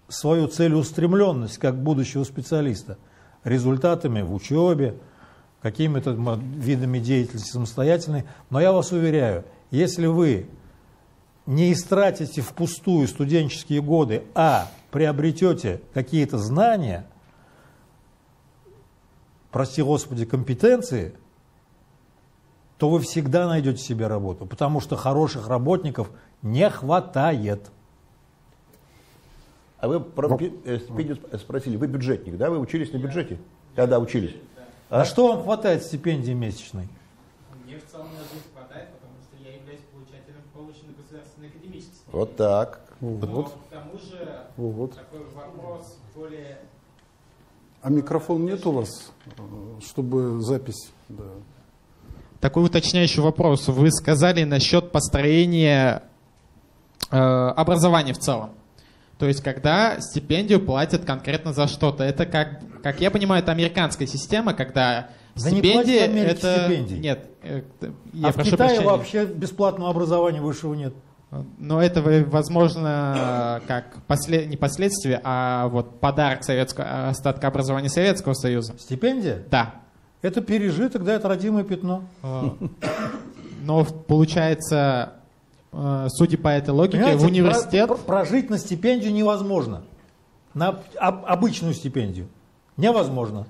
свою целеустремленность как будущего специалиста результатами в учебе, какими-то видами деятельности самостоятельной. Но я вас уверяю, если вы не истратите впустую студенческие годы, а приобретете какие-то знания, прости господи, компетенции, то вы всегда найдете себе работу, потому что хороших работников не хватает. А вы про э, стипендию спросили, вы бюджетник, да? Вы учились на бюджете? Когда учились? А, а что вам хватает стипендии месячной? Мне в целом на жизнь хватает, потому что я являюсь получателем помощи на государственной академической стипендии. Вот так. Но вот. к тому же вот. такой вопрос более... А микрофон нет у вас, чтобы запись... Да. Такой уточняющий вопрос. Вы сказали насчет построения э, образования в целом. То есть, когда стипендию платят конкретно за что-то. Это, как, как я понимаю, это американская система, когда да стипендия не это... Стипендий. Нет. Это, я а в Китае прощения. вообще бесплатного образования высшего нет. Но это, возможно, как после, не последствие, а вот подарок советского, остатка образования Советского Союза. Стипендия? Да. Это пережиток, да, это родимое пятно. А. Но получается, Э, судя по этой логике, Понимаете, в университет... Про, прожить на стипендию невозможно. На об, обычную стипендию. Невозможно.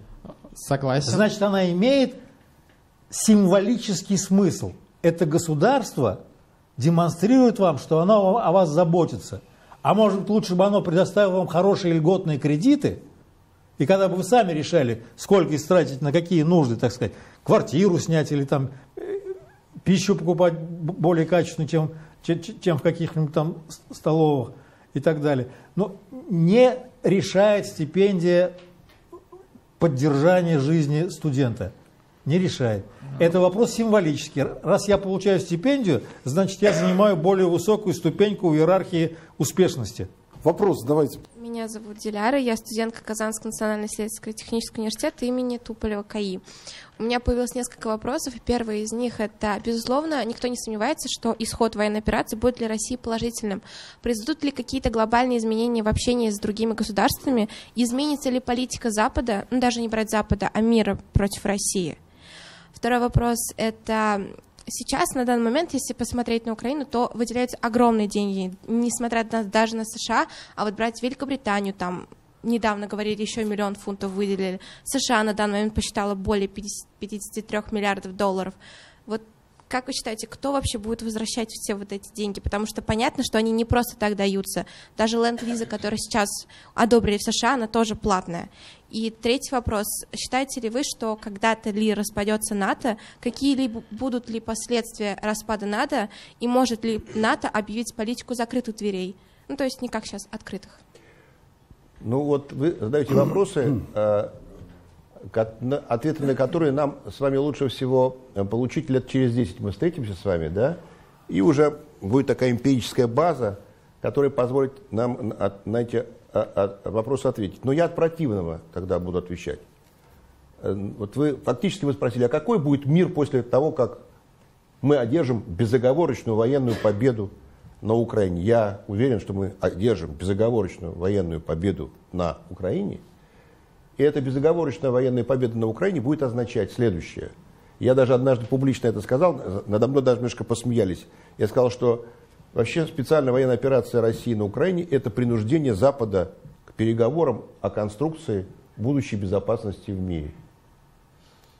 Согласен. Значит, она имеет символический смысл. Это государство демонстрирует вам, что оно о вас заботится. А может, лучше бы оно предоставило вам хорошие льготные кредиты, и когда бы вы сами решали, сколько истратить на какие нужды, так сказать, квартиру снять или там э, пищу покупать более качественную, чем чем в каких-нибудь там столовых и так далее. Но не решает стипендия поддержания жизни студента. Не решает. Это вопрос символический. Раз я получаю стипендию, значит я занимаю более высокую ступеньку в иерархии успешности. Вопрос давайте. Меня зовут Диляра, я студентка Казанского национального исследовательского технического университета имени Туполева КАИ. У меня появилось несколько вопросов. Первый из них это, безусловно, никто не сомневается, что исход военной операции будет для России положительным. Произойдут ли какие-то глобальные изменения в общении с другими государствами? Изменится ли политика Запада, ну даже не брать Запада, а мира против России? Второй вопрос – это сейчас, на данный момент, если посмотреть на Украину, то выделяются огромные деньги, несмотря на, даже на США, а вот брать Великобританию, там недавно говорили, еще миллион фунтов выделили. США на данный момент посчитала более 50, 53 миллиардов долларов. Вот как вы считаете, кто вообще будет возвращать все вот эти деньги? Потому что понятно, что они не просто так даются. Даже ленд-виза, которая сейчас одобрили в США, она тоже платная. И третий вопрос. Считаете ли вы, что когда-то ли распадется НАТО, какие-либо будут ли последствия распада НАТО, и может ли НАТО объявить политику закрытых дверей? Ну, то есть не как сейчас, открытых. Ну вот вы задаете вопросы, э, ответы на которые нам с вами лучше всего э, получить лет через 10. Мы встретимся с вами, да, и уже будет такая эмпирическая база, которая позволит нам на эти вопросы ответить. Но я от противного тогда буду отвечать. Э, вот вы фактически вы спросили, а какой будет мир после того, как мы одержим безоговорочную военную победу на Украине? Я уверен, что мы одержим безоговорочную военную победу на Украине. И эта безоговорочная военная победа на Украине будет означать следующее. Я даже однажды публично это сказал, надо мной даже немножко посмеялись. Я сказал, что вообще специальная военная операция России на Украине – это принуждение Запада к переговорам о конструкции будущей безопасности в мире.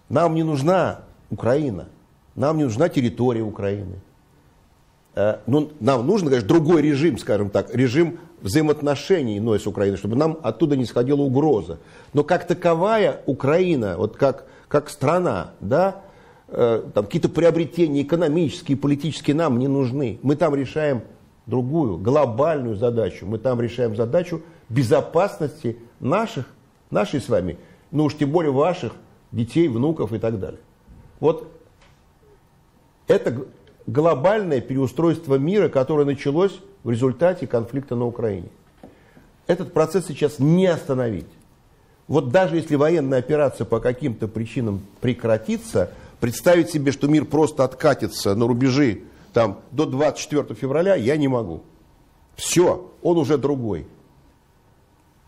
Нам не нужна Украина, нам не нужна территория Украины. Э, ну, нам нужен, конечно, другой режим, скажем так, режим взаимоотношений иной с Украиной, чтобы нам оттуда не сходила угроза. Но как таковая Украина, вот как, как страна, да, э, там какие-то приобретения экономические, политические нам не нужны. Мы там решаем другую, глобальную задачу. Мы там решаем задачу безопасности наших, нашей с вами, ну уж тем более ваших детей, внуков и так далее. Вот это глобальное переустройство мира, которое началось в результате конфликта на Украине. Этот процесс сейчас не остановить. Вот даже если военная операция по каким-то причинам прекратится, представить себе, что мир просто откатится на рубежи там, до 24 февраля, я не могу. Все, он уже другой.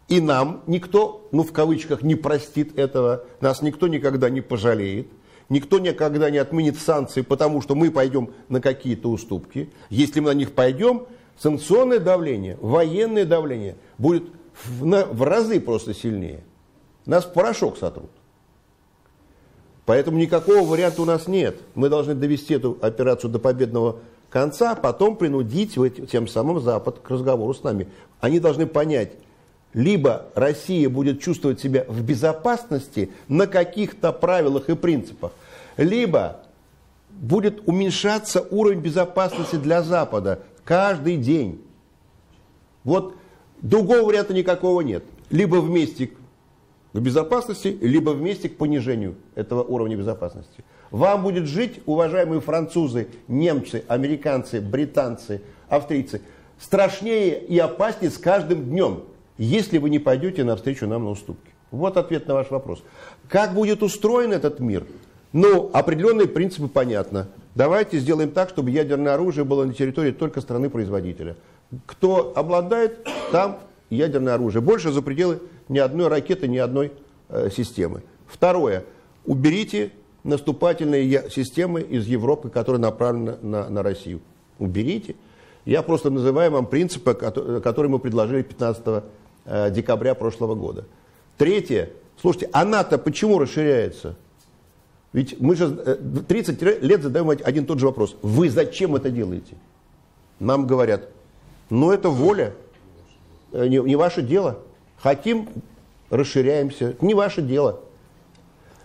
И нам никто, ну в кавычках, не простит этого, нас никто никогда не пожалеет, никто никогда не отменит санкции, потому что мы пойдем на какие-то уступки. Если мы на них пойдем, санкционное давление, военное давление будет в, на, в разы просто сильнее. Нас в порошок сотрут. Поэтому никакого варианта у нас нет. Мы должны довести эту операцию до победного конца, а потом принудить тем самым Запад к разговору с нами. Они должны понять, либо Россия будет чувствовать себя в безопасности на каких-то правилах и принципах, либо будет уменьшаться уровень безопасности для Запада каждый день. Вот другого варианта никакого нет. Либо вместе к безопасности, либо вместе к понижению этого уровня безопасности. Вам будет жить, уважаемые французы, немцы, американцы, британцы, австрийцы, страшнее и опаснее с каждым днем если вы не пойдете навстречу нам на уступки? Вот ответ на ваш вопрос. Как будет устроен этот мир? Ну, определенные принципы понятно. Давайте сделаем так, чтобы ядерное оружие было на территории только страны-производителя. Кто обладает, там ядерное оружие. Больше за пределы ни одной ракеты, ни одной э, системы. Второе. Уберите наступательные системы из Европы, которые направлены на, на Россию. Уберите. Я просто называю вам принципы, которые мы предложили 15 Э, декабря прошлого года. Третье. Слушайте, а НАТО почему расширяется? Ведь мы же 30 э, лет задаем один и тот же вопрос. Вы зачем это делаете? Нам говорят, ну это воля, э, не, не ваше дело. Хотим, расширяемся, не ваше дело.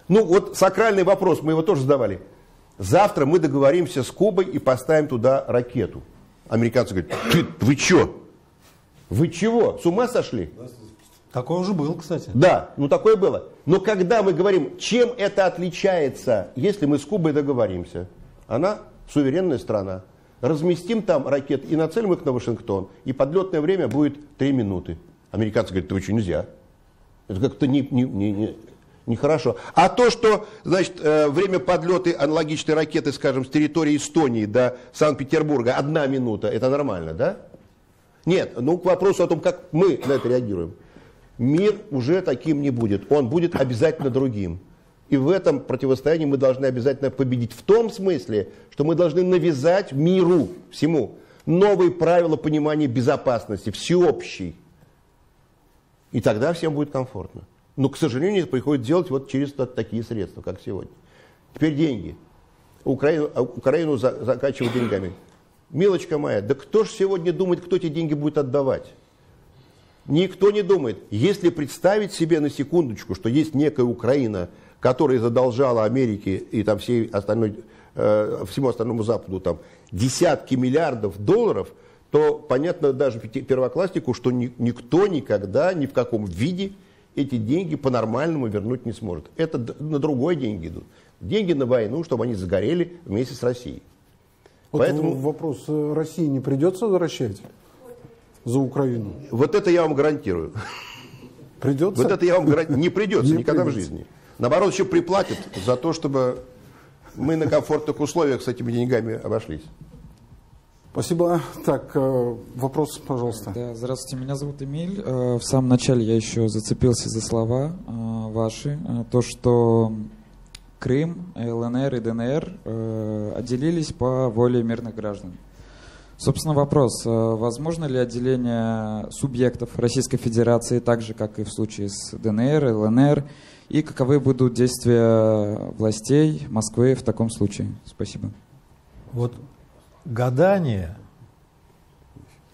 Ну вот сакральный вопрос, мы его тоже задавали. Завтра мы договоримся с Кубой и поставим туда ракету. Американцы говорят, ты, вы что? Вы чего? С ума сошли? Такое уже было, кстати. Да, ну такое было. Но когда мы говорим, чем это отличается, если мы с Кубой договоримся, она суверенная страна, разместим там ракеты и нацелим их на Вашингтон, и подлетное время будет 3 минуты. Американцы говорят, ты что, нельзя. Это как-то не, не, не, не, нехорошо. А то, что значит, э, время подлета аналогичной ракеты, скажем, с территории Эстонии до Санкт-Петербурга одна минута, это нормально, да? Нет, ну к вопросу о том, как мы на это реагируем. Мир уже таким не будет, он будет обязательно другим. И в этом противостоянии мы должны обязательно победить. В том смысле, что мы должны навязать миру, всему, новые правила понимания безопасности, всеобщей. И тогда всем будет комфортно. Но, к сожалению, это приходится делать вот через такие средства, как сегодня. Теперь деньги. Украину, Украину закачивают деньгами. Милочка моя, да кто же сегодня думает, кто эти деньги будет отдавать? Никто не думает. Если представить себе на секундочку, что есть некая Украина, которая задолжала Америке и там всей остальной, э, всему остальному Западу там, десятки миллиардов долларов, то понятно даже первокласснику, что ни, никто никогда ни в каком виде эти деньги по-нормальному вернуть не сможет. Это на другой деньги идут. Деньги на войну, чтобы они загорели вместе с Россией. Вот Поэтому вопрос э, России не придется возвращать за Украину? Вот это я вам гарантирую. Придется? Вот это я вам гарантирую. Не придется не никогда придется. в жизни. наоборот, еще приплатят за то, чтобы мы на комфортных условиях с этими деньгами обошлись. Спасибо. Так, э, вопрос, пожалуйста. Да, здравствуйте, меня зовут Эмиль. Э, в самом начале я еще зацепился за слова э, ваши. То, что Крым, ЛНР и ДНР отделились по воле мирных граждан. Собственно, вопрос. Возможно ли отделение субъектов Российской Федерации, так же, как и в случае с ДНР, ЛНР, и каковы будут действия властей Москвы в таком случае? Спасибо. Вот гадание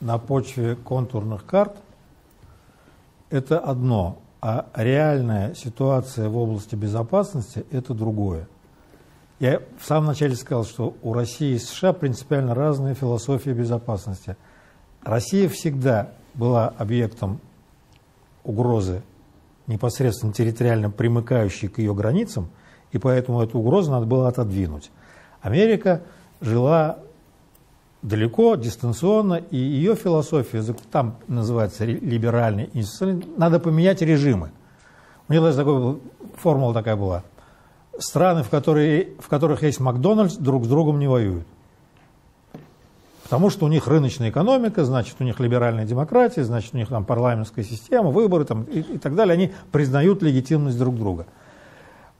на почве контурных карт – это одно, а реальная ситуация в области безопасности – это другое. Я в самом начале сказал, что у России и США принципиально разные философии безопасности. Россия всегда была объектом угрозы непосредственно территориально примыкающей к ее границам, и поэтому эту угрозу надо было отодвинуть. Америка жила далеко, дистанционно, и ее философия, там называется либеральный, надо поменять режимы. У меня даже такой, формула такая была. Страны, в, которые, в которых есть Макдональдс, друг с другом не воюют. Потому что у них рыночная экономика, значит, у них либеральная демократия, значит, у них там парламентская система, выборы там, и, и так далее. Они признают легитимность друг друга.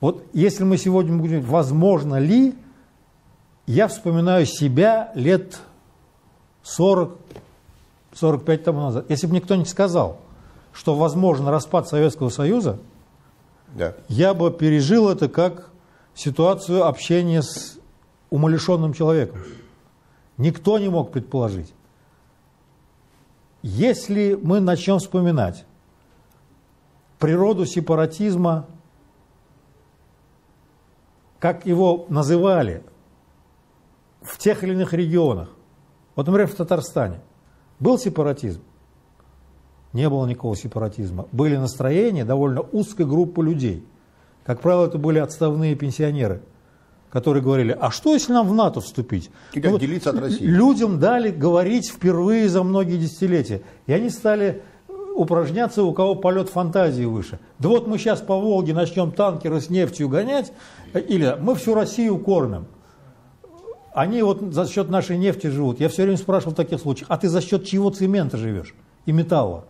Вот если мы сегодня будем возможно ли, я вспоминаю себя лет 40, 45 тому назад. Если бы никто не сказал, что возможно распад Советского Союза, да. я бы пережил это как ситуацию общения с умалишенным человеком. Никто не мог предположить. Если мы начнем вспоминать природу сепаратизма, как его называли в тех или иных регионах, вот, например, в Татарстане был сепаратизм? Не было никакого сепаратизма. Были настроения довольно узкой группы людей. Как правило, это были отставные пенсионеры, которые говорили, а что, если нам в НАТО вступить? И как ну, делиться от России? Людям дали говорить впервые за многие десятилетия. И они стали упражняться, у кого полет фантазии выше. Да вот мы сейчас по Волге начнем танкеры с нефтью гонять, или мы всю Россию кормим они вот за счет нашей нефти живут. Я все время спрашивал в таких случаях, а ты за счет чьего цемента живешь и металла?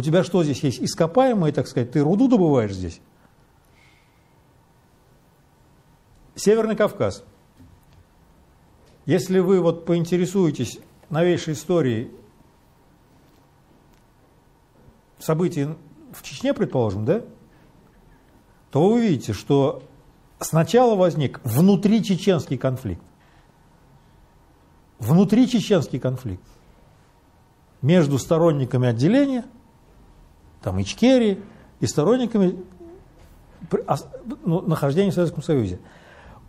У тебя что здесь есть? Ископаемые, так сказать, ты руду добываешь здесь? Северный Кавказ. Если вы вот поинтересуетесь новейшей историей событий в Чечне, предположим, да, то вы увидите, что сначала возник внутри чеченский конфликт внутри чеченский конфликт между сторонниками отделения, там Ичкерии, и сторонниками ну, нахождения в Советском Союзе.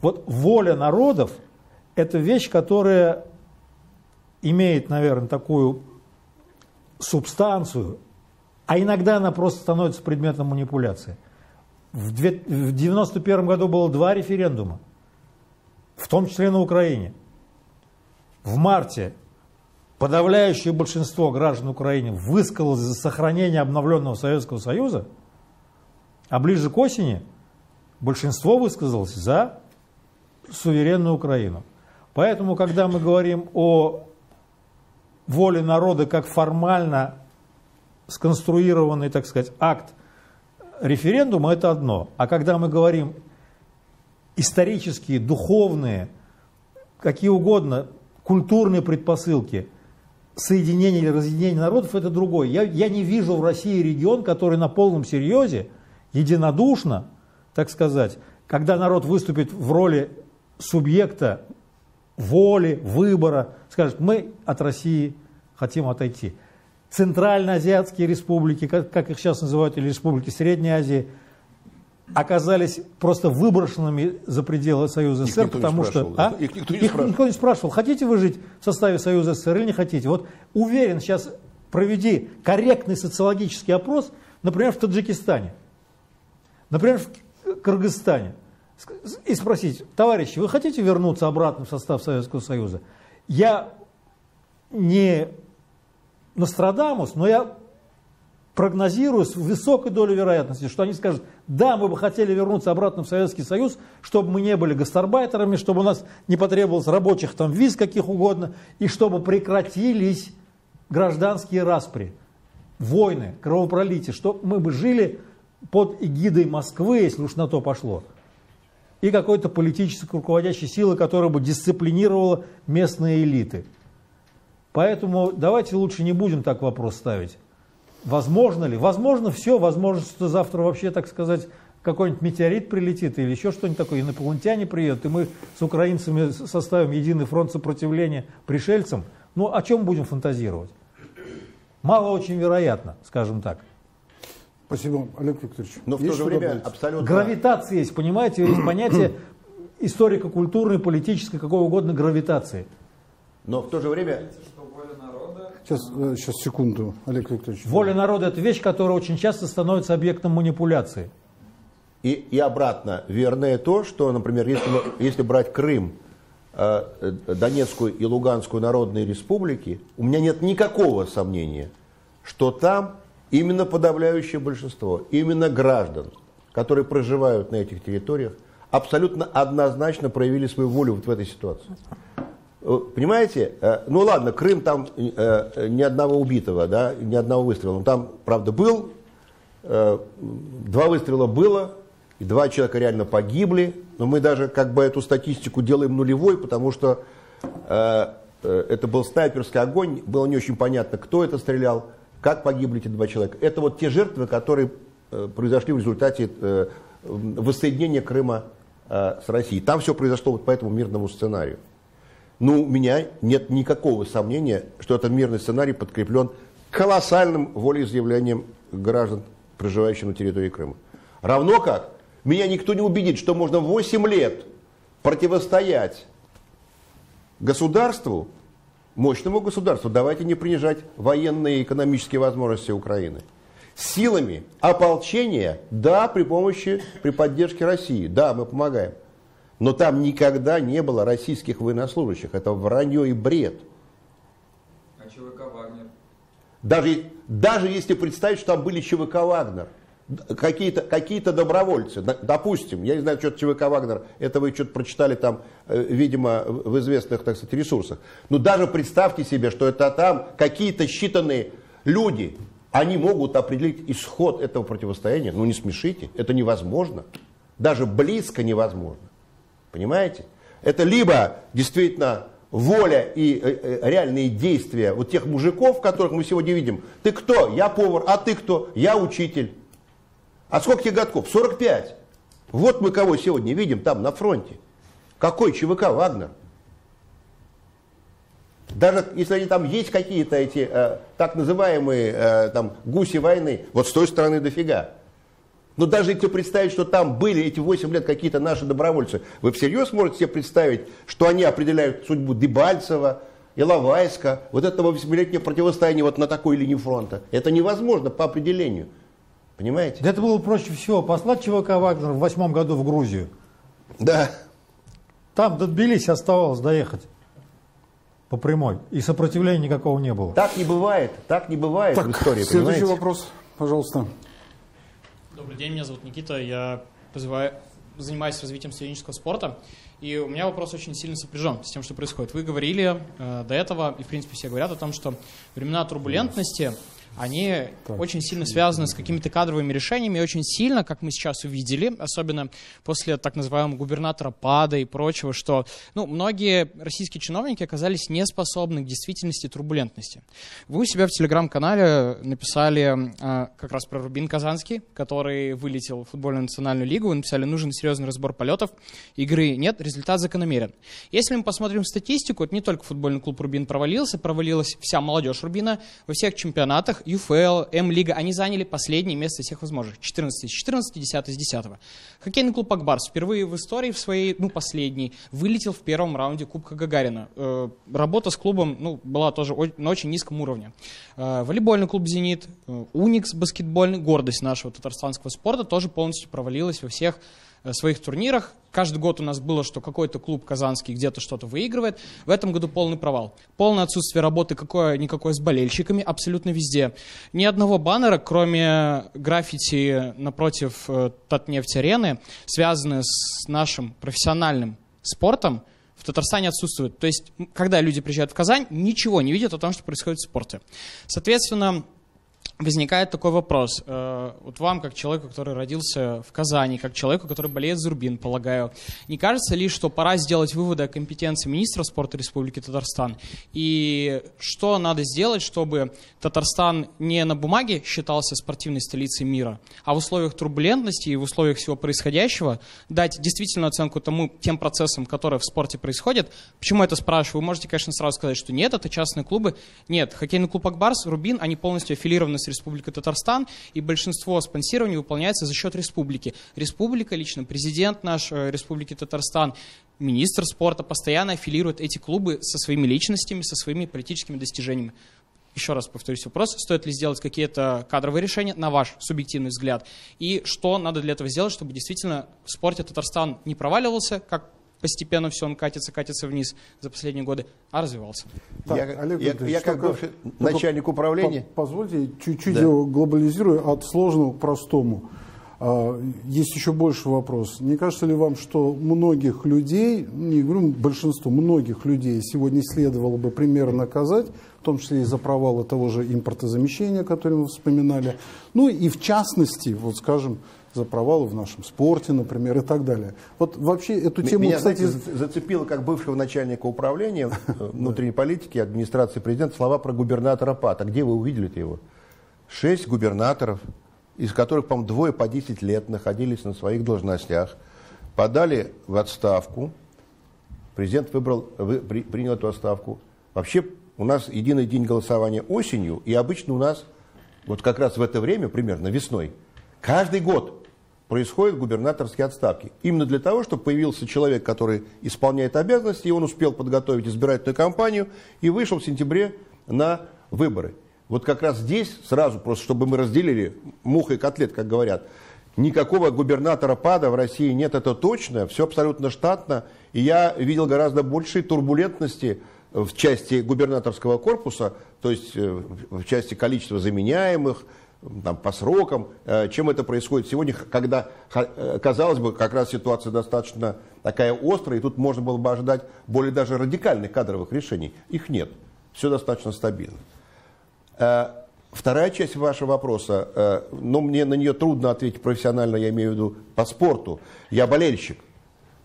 Вот воля народов – это вещь, которая имеет, наверное, такую субстанцию, а иногда она просто становится предметом манипуляции. В 1991 году было два референдума, в том числе на Украине – в марте подавляющее большинство граждан Украины высказалось за сохранение обновленного Советского Союза, а ближе к осени большинство высказалось за суверенную Украину. Поэтому, когда мы говорим о воле народа как формально сконструированный, так сказать, акт референдума, это одно. А когда мы говорим исторические, духовные, какие угодно культурные предпосылки соединения или разъединения народов – это другое. Я, я не вижу в России регион, который на полном серьезе, единодушно, так сказать, когда народ выступит в роли субъекта воли, выбора, скажет, мы от России хотим отойти. Центральноазиатские республики, как, как их сейчас называют, или республики Средней Азии – оказались просто выброшенными за пределы Союза СССР, потому что да? а? их, никто не, их никто не спрашивал, хотите вы жить в составе Союза СССР или не хотите. Вот уверен, сейчас проведи корректный социологический опрос, например, в Таджикистане, например, в Кыргызстане, и спросить, товарищи, вы хотите вернуться обратно в состав Советского Союза? Я не Нострадамус, но я прогнозирую с высокой долей вероятности, что они скажут, да, мы бы хотели вернуться обратно в Советский Союз, чтобы мы не были гастарбайтерами, чтобы у нас не потребовалось рабочих там виз каких угодно, и чтобы прекратились гражданские распри, войны, кровопролитие, чтобы мы бы жили под эгидой Москвы, если уж на то пошло, и какой-то политической руководящей силы, которая бы дисциплинировала местные элиты. Поэтому давайте лучше не будем так вопрос ставить. Возможно ли? Возможно все, возможно, что завтра вообще, так сказать, какой-нибудь метеорит прилетит или еще что-нибудь такое, инопланетяне приедут, и мы с украинцами составим единый фронт сопротивления пришельцам. Ну, о чем будем фантазировать? Мало очень вероятно, скажем так. Спасибо, Олег Викторович. Но в то же время добавить? абсолютно... Гравитация есть, понимаете, есть понятие историко-культурной, политической, какой угодно гравитации. Но в то же время Сейчас, э, сейчас, секунду, Олег Викторович. Воля народа – это вещь, которая очень часто становится объектом манипуляции. И, и обратно, верное то, что, например, если, мы- если брать Крым, э, э, Донецкую и Луганскую народные республики, у меня нет никакого сомнения, что там именно подавляющее большинство, именно граждан, которые проживают на этих территориях, абсолютно однозначно проявили свою волю вот в этой ситуации. Э, Понимаете, Э, ну ладно, Крым там э, ни одного убитого, да, ни одного выстрела. Но там, правда, был, два выстрела было, и два человека реально погибли. Но мы даже как бы эту статистику делаем нулевой, потому что это был снайперский огонь, было не очень понятно, кто это стрелял, как погибли эти два человека. Это вот те жертвы, которые произошли в результате воссоединения Крыма с Россией. Там все произошло вот по этому мирному сценарию. Ну, у меня нет никакого сомнения, что этот мирный сценарий подкреплен колоссальным волеизъявлением граждан, проживающих на территории Крыма. Равно как меня никто не убедит, что можно 8 лет противостоять государству, мощному государству, давайте не принижать военные и экономические возможности Украины. Силами ополчения, да, при помощи, при поддержке России, да, мы помогаем. Но там никогда не было российских военнослужащих. Это вранье и бред. А ЧВК Вагнер? Даже, даже если представить, что там были ЧВК «Вагнер», какие-то какие добровольцы, допустим, я не знаю, что ЧВК «Вагнер», это вы что-то прочитали там, э, видимо, в известных, так сказать, ресурсах. Но даже представьте себе, что это там какие-то считанные люди, они могут определить исход этого противостояния. Ну не смешите, это невозможно. Даже близко невозможно. Понимаете? Это либо действительно воля и э, э, реальные действия вот тех мужиков, которых мы сегодня видим. Ты кто? Я повар. А ты кто? Я учитель. А сколько тебе годков? 45. Вот мы кого сегодня видим там на фронте. Какой ЧВК Вагнер? Даже если они там есть какие-то эти э, так называемые э, там гуси войны, вот с той стороны дофига. Но даже если представить, что там были эти 8 лет какие-то наши добровольцы, вы всерьез можете себе представить, что они определяют судьбу Дебальцева, Иловайска, вот этого восьмилетнего противостояния вот на такой линии фронта? Это невозможно по определению. Понимаете? Да это было проще всего послать ЧВК Вагнер в восьмом году в Грузию. Да. Там до Тбилиси оставалось доехать по прямой. И сопротивления никакого не было. Так не бывает, так не бывает в истории, следующий понимаете? вопрос, пожалуйста. Добрый день, меня зовут Никита, я позываю- занимаюсь развитием студенческого спорта, и у меня вопрос очень сильно сопряжен с тем, что происходит. Вы говорили э, до этого, и в принципе все говорят о том, что времена турбулентности, они очень сильно связаны с какими-то кадровыми решениями, и очень сильно, как мы сейчас увидели, особенно после так называемого губернатора ПАДа и прочего, что ну, многие российские чиновники оказались не способны к действительности турбулентности. Вы у себя в телеграм-канале написали э, как раз про Рубин Казанский, который вылетел в футбольную национальную лигу. Вы написали, нужен серьезный разбор полетов. Игры нет, результат закономерен. Если мы посмотрим статистику, это не только футбольный клуб Рубин провалился, провалилась вся молодежь Рубина во всех чемпионатах, ЮФЛ, М-лига, они заняли последнее место из всех возможных. 14 из 14, 10 из 10. Хоккейный клуб Акбарс впервые в истории в своей, ну, последней, вылетел в первом раунде Кубка Гагарина. Э, работа с клубом, ну, была тоже на очень низком уровне. Э, волейбольный клуб «Зенит», э, Уникс баскетбольный, гордость нашего татарстанского спорта, тоже полностью провалилась во всех своих турнирах. Каждый год у нас было, что какой-то клуб казанский где-то что-то выигрывает. В этом году полный провал. Полное отсутствие работы какое-никакое с болельщиками абсолютно везде. Ни одного баннера, кроме граффити напротив э, Татнефть-арены, связанные с нашим профессиональным спортом, в Татарстане отсутствует. То есть, когда люди приезжают в Казань, ничего не видят о том, что происходит в спорте. Соответственно, возникает такой вопрос. Э, вот вам, как человеку, который родился в Казани, как человеку, который болеет за Рубин, полагаю, не кажется ли, что пора сделать выводы о компетенции министра спорта Республики Татарстан? И что надо сделать, чтобы Татарстан не на бумаге считался спортивной столицей мира, а в условиях турбулентности и в условиях всего происходящего дать действительно оценку тому, тем процессам, которые в спорте происходят? Почему это спрашиваю? Вы можете, конечно, сразу сказать, что нет, это частные клубы. Нет, хоккейный клуб «Акбарс», «Рубин», они полностью аффилированы с Республика Татарстан, и большинство спонсирования выполняется за счет республики. Республика лично, президент наш э, Республики Татарстан, министр спорта постоянно аффилирует эти клубы со своими личностями, со своими политическими достижениями. Еще раз повторюсь вопрос, стоит ли сделать какие-то кадровые решения, на ваш субъективный взгляд, и что надо для этого сделать, чтобы действительно в спорте Татарстан не проваливался, как постепенно все он катится, катится вниз за последние годы, а развивался. Так, я, Олег я, я как бывший начальник управления... По позвольте, чуть-чуть да. глобализирую от сложного к простому. А, есть еще больше вопрос. Не кажется ли вам, что многих людей, не говорю большинство, многих людей сегодня следовало бы примерно наказать, в том числе и за провалы того же импортозамещения, которое мы вспоминали, ну и в частности, вот скажем, за провалы в нашем спорте, например, и так далее. Вот вообще эту тему, Меня, кстати... Знаете, зацепило как бывшего начальника управления э, внутренней политики, администрации президента, слова про губернатора ПАТа. Где вы увидели его? Шесть губернаторов, из которых, по-моему, двое по 10 лет находились на своих должностях, подали в отставку. Президент выбрал, вы, при, принял эту отставку. Вообще у нас единый день голосования осенью, и обычно у нас вот как раз в это время, примерно весной, каждый год происходят губернаторские отставки. Именно для того, чтобы появился человек, который исполняет обязанности, и он успел подготовить избирательную кампанию и вышел в сентябре на выборы. Вот как раз здесь сразу, просто чтобы мы разделили мух и котлет, как говорят, никакого губернатора ПАДа в России нет, это точно, все абсолютно штатно. И я видел гораздо большие турбулентности в части губернаторского корпуса, то есть э, в части количества заменяемых, там, по срокам, э, чем это происходит сегодня, когда, э, казалось бы, как раз ситуация достаточно такая острая, и тут можно было бы ожидать более даже радикальных кадровых решений. Их нет. Все достаточно стабильно. Э, вторая часть вашего вопроса, но мне на нее трудно ответить профессионально, я имею в виду по спорту. Я болельщик.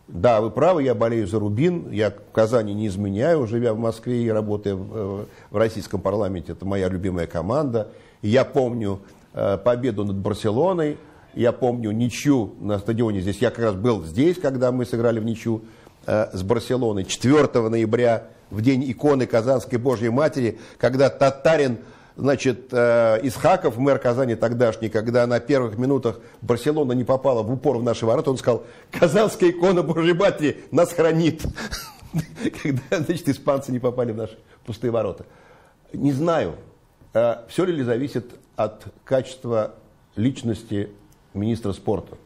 Да, вы правы, я болею за Рубин, я в Казани не изменяю, живя в Москве и работая в российском парламенте, это моя любимая команда. Я помню э, победу над Барселоной, я помню ничью на стадионе здесь. Я как раз был здесь, когда мы сыграли в ничью э, с Барселоной 4 ноября, в день иконы Казанской Божьей Матери, когда татарин значит, э, Исхаков, мэр Казани тогдашний, когда на первых минутах Барселона не попала в упор в наши ворота, он сказал, казанская икона Божьей Матери нас хранит. Когда, значит, испанцы не попали в наши пустые ворота. Не знаю, Все ли зависит от качества личности министра спорта?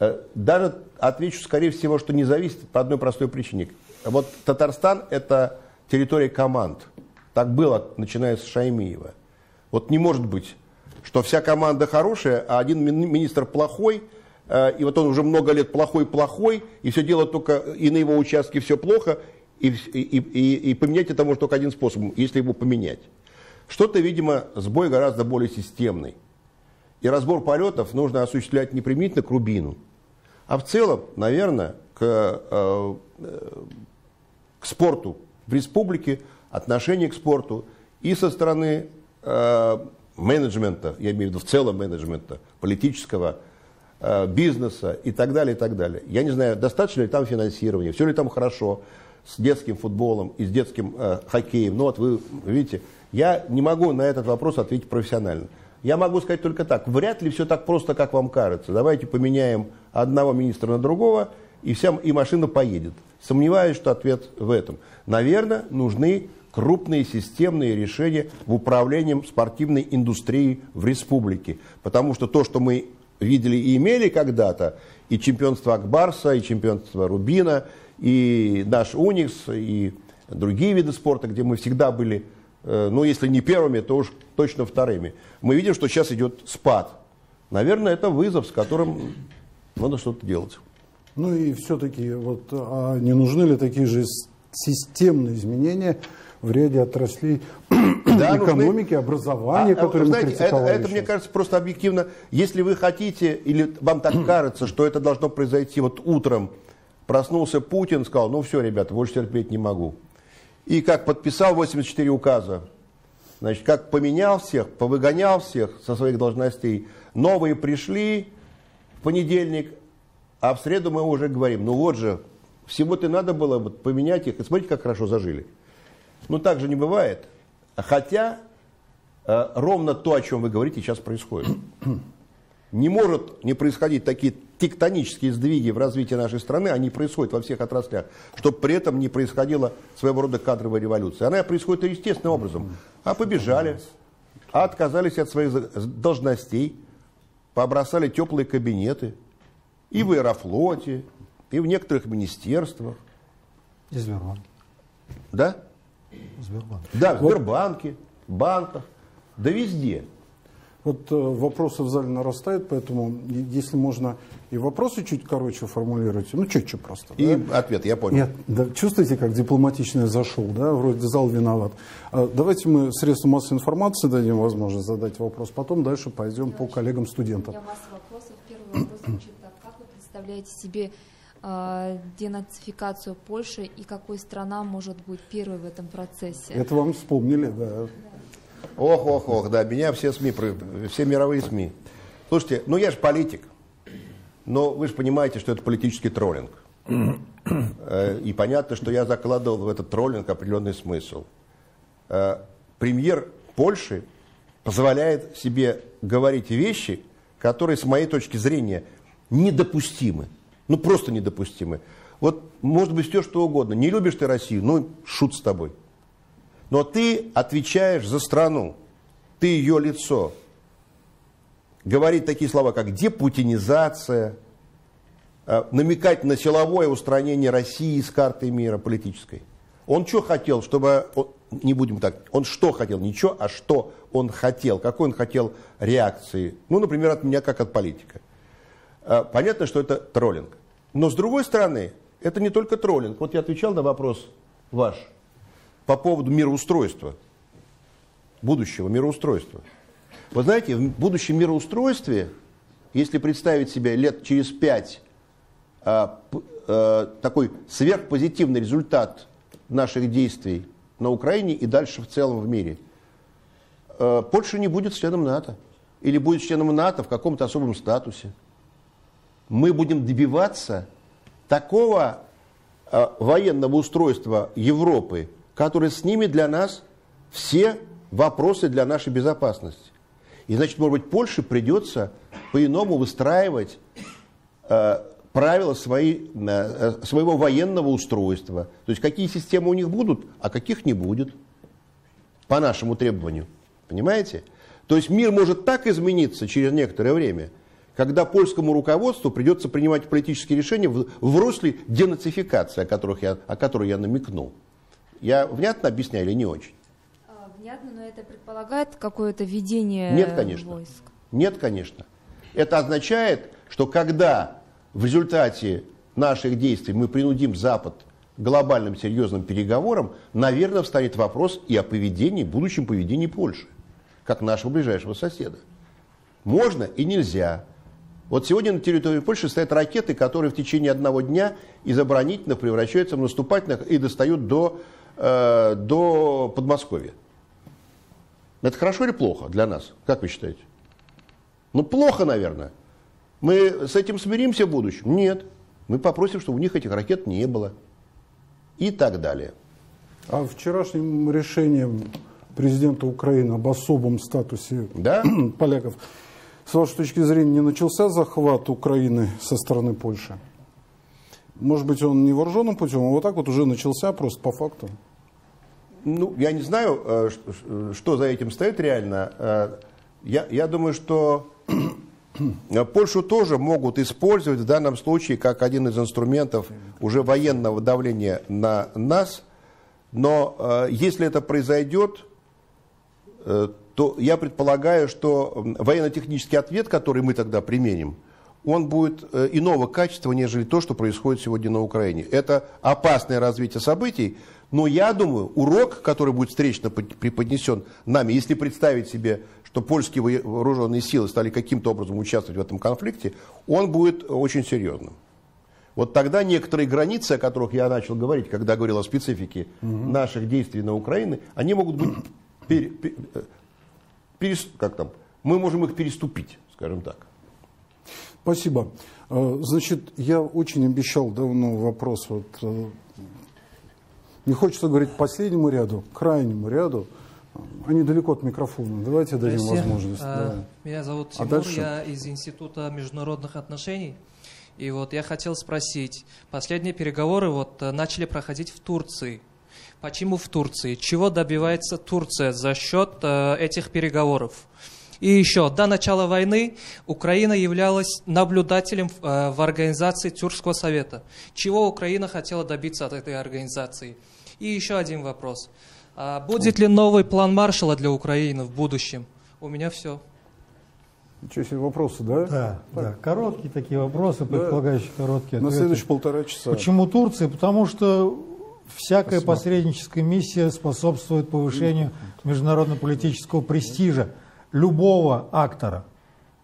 Э, даже отвечу, скорее всего, что не зависит по одной простой причине. Вот Татарстан – это территория команд. Так было, начиная с Шаймиева. Вот не может быть, что вся команда хорошая, а один министр плохой, э, и вот он уже много лет плохой-плохой, и все дело только, и на его участке все плохо, и, и, и, и поменять это может только один способ, если его поменять. Что-то, видимо, сбой гораздо более системный. И разбор полетов нужно осуществлять не применительно к Рубину, а в целом, наверное, к, э, к спорту в республике, отношение к спорту и со стороны э, менеджмента, я имею в виду в целом менеджмента, политического, э, бизнеса и так далее, и так далее. Я не знаю, достаточно ли там финансирования, все ли там хорошо с детским футболом и с детским э, хоккеем. Ну вот вы видите, я не могу на этот вопрос ответить профессионально. Я могу сказать только так. Вряд ли все так просто, как вам кажется. Давайте поменяем одного министра на другого, и, вся, и машина поедет. Сомневаюсь, что ответ в этом. Наверное, нужны крупные системные решения в управлении спортивной индустрией в республике. Потому что то, что мы видели и имели когда-то, и чемпионство Акбарса, и чемпионство Рубина, и наш Уникс, и другие виды спорта, где мы всегда были, ну, если не первыми, то уж точно вторыми. Мы видим, что сейчас идет спад. Наверное, это вызов, с которым надо что-то делать. Ну и все-таки, вот, а не нужны ли такие же системные изменения в ряде отраслей да, экономики, нужны... образования, а, которые знаете, мы критиковали это, это, мне кажется, просто объективно. Если вы хотите, или вам так кажется, что это должно произойти вот утром, проснулся Путин, сказал, ну все, ребята, больше терпеть не могу. И как подписал 84 указа, значит, как поменял всех, повыгонял всех со своих должностей, новые пришли в понедельник, а в среду мы уже говорим, ну вот же, всего-то надо было вот поменять их, и смотрите, как хорошо зажили. Ну так же не бывает. Хотя э, ровно то, о чем вы говорите, сейчас происходит. Не может не происходить такие тектонические сдвиги в развитии нашей страны, они происходят во всех отраслях, чтобы при этом не происходила своего рода кадровая революция. Она происходит естественным образом. А побежали, а отказались от своих должностей, побросали теплые кабинеты и в Аэрофлоте, и в некоторых министерствах. И Сбербанке. Да? Сбербанк. Да, в Сбербанке, банках, да везде. Вот э, вопросы в зале нарастают, поэтому если можно и вопросы чуть короче формулировать, ну четче просто. И да? ответ, я понял. Нет, да, чувствуете, как дипломатично зашел, да, вроде зал виноват. А, давайте мы средствам массовой информации дадим возможность задать вопрос, потом дальше пойдем по коллегам-студентам. У меня масса вопросов. Первый вопрос звучит так. Как вы представляете себе э, денацификацию Польши и какой страна может быть первой в этом процессе? Это вам вспомнили, да. Ох, ох, ох, да, меня все СМИ, все мировые СМИ. Слушайте, ну я же политик, но вы же понимаете, что это политический троллинг. Э, и понятно, что я закладывал в этот троллинг определенный смысл. Э, премьер Польши позволяет себе говорить вещи, которые, с моей точки зрения, недопустимы. Ну, просто недопустимы. Вот, может быть, все что угодно. Не любишь ты Россию, ну, шут с тобой. Но ты отвечаешь за страну, ты ее лицо. Говорить такие слова, как депутинизация, э, намекать на силовое устранение России из карты мира политической. Он что хотел, чтобы, не будем так, он что хотел, ничего, а что он хотел, какой он хотел реакции. Ну, например, от меня, как от политика. Э, понятно, что это троллинг. Но с другой стороны, это не только троллинг. Вот я отвечал на вопрос ваш по поводу мироустройства, будущего мироустройства. Вы знаете, в будущем мироустройстве, если представить себе лет через пять а, а, такой сверхпозитивный результат наших действий на Украине и дальше в целом в мире, а, Польша не будет членом НАТО. Или будет членом НАТО в каком-то особом статусе. Мы будем добиваться такого а, военного устройства Европы, который снимет для нас все вопросы для нашей безопасности. И значит, может быть, Польше придется по-иному выстраивать э, правила свои, э, своего военного устройства. То есть какие системы у них будут, а каких не будет. По нашему требованию. Понимаете? То есть мир может так измениться через некоторое время, когда польскому руководству придется принимать политические решения в, в русле денацификации, о, которых я, о которой я намекнул. Я внятно объясняю или не очень? А, внятно, но это предполагает какое-то ведение Нет, конечно. войск? Нет, конечно. Это означает, что когда в результате наших действий мы принудим Запад глобальным серьезным переговорам, наверное, встанет вопрос и о поведении, будущем поведении Польши, как нашего ближайшего соседа. Можно и нельзя. Вот сегодня на территории Польши стоят ракеты, которые в течение одного дня из оборонительных превращаются в наступательных и достают до э, до Подмосковья. Это хорошо или плохо для нас? Как вы считаете? Ну, плохо, наверное. Мы с этим смиримся в будущем? Нет. Мы попросим, чтобы у них этих ракет не было. И так далее. А вчерашним решением президента Украины об особом статусе да? поляков, с вашей точки зрения, не начался захват Украины со стороны Польши? Может быть, он не вооруженным путем, а вот так вот уже начался просто по факту? Ну, я не знаю, э, что за этим стоит реально. Э, я, я думаю, что Польшу тоже могут использовать в данном случае как один из инструментов уже военного давления на нас. Но э, если это произойдет, э, то я предполагаю, что военно-технический ответ, который мы тогда применим, он будет э, иного качества, нежели то, что происходит сегодня на Украине. Это опасное развитие событий, но я думаю, урок, который будет встречно преподнесен нами, если представить себе, что польские вооруженные силы стали каким-то образом участвовать в этом конфликте, он будет очень серьезным. Вот тогда некоторые границы, о которых я начал говорить, когда говорил о специфике угу. наших действий на Украине, они могут быть, пере, пере, пере, как там, мы можем их переступить, скажем так. Спасибо. Э, значит, я очень обещал давно вопрос вот э, не хочется говорить последнему ряду, крайнему ряду. Они далеко от микрофона. Давайте дадим возможность. А, да. Меня зовут а Тимур, а я из Института международных отношений. И вот я хотел спросить, последние переговоры вот начали проходить в Турции. Почему в Турции? Чего добивается Турция за счет э, этих переговоров? И еще, до начала войны Украина являлась наблюдателем э, в организации Тюркского совета. Чего Украина хотела добиться от этой организации? И еще один вопрос. А будет ли новый план Маршала для Украины в будущем? У меня все. Ничего себе вопросы, да? Да, да. Короткие такие вопросы, предполагающие да. короткие ответы. На следующие полтора часа. Почему Турция? Потому что всякая Спасибо. посредническая миссия способствует повышению международно-политического престижа любого актора.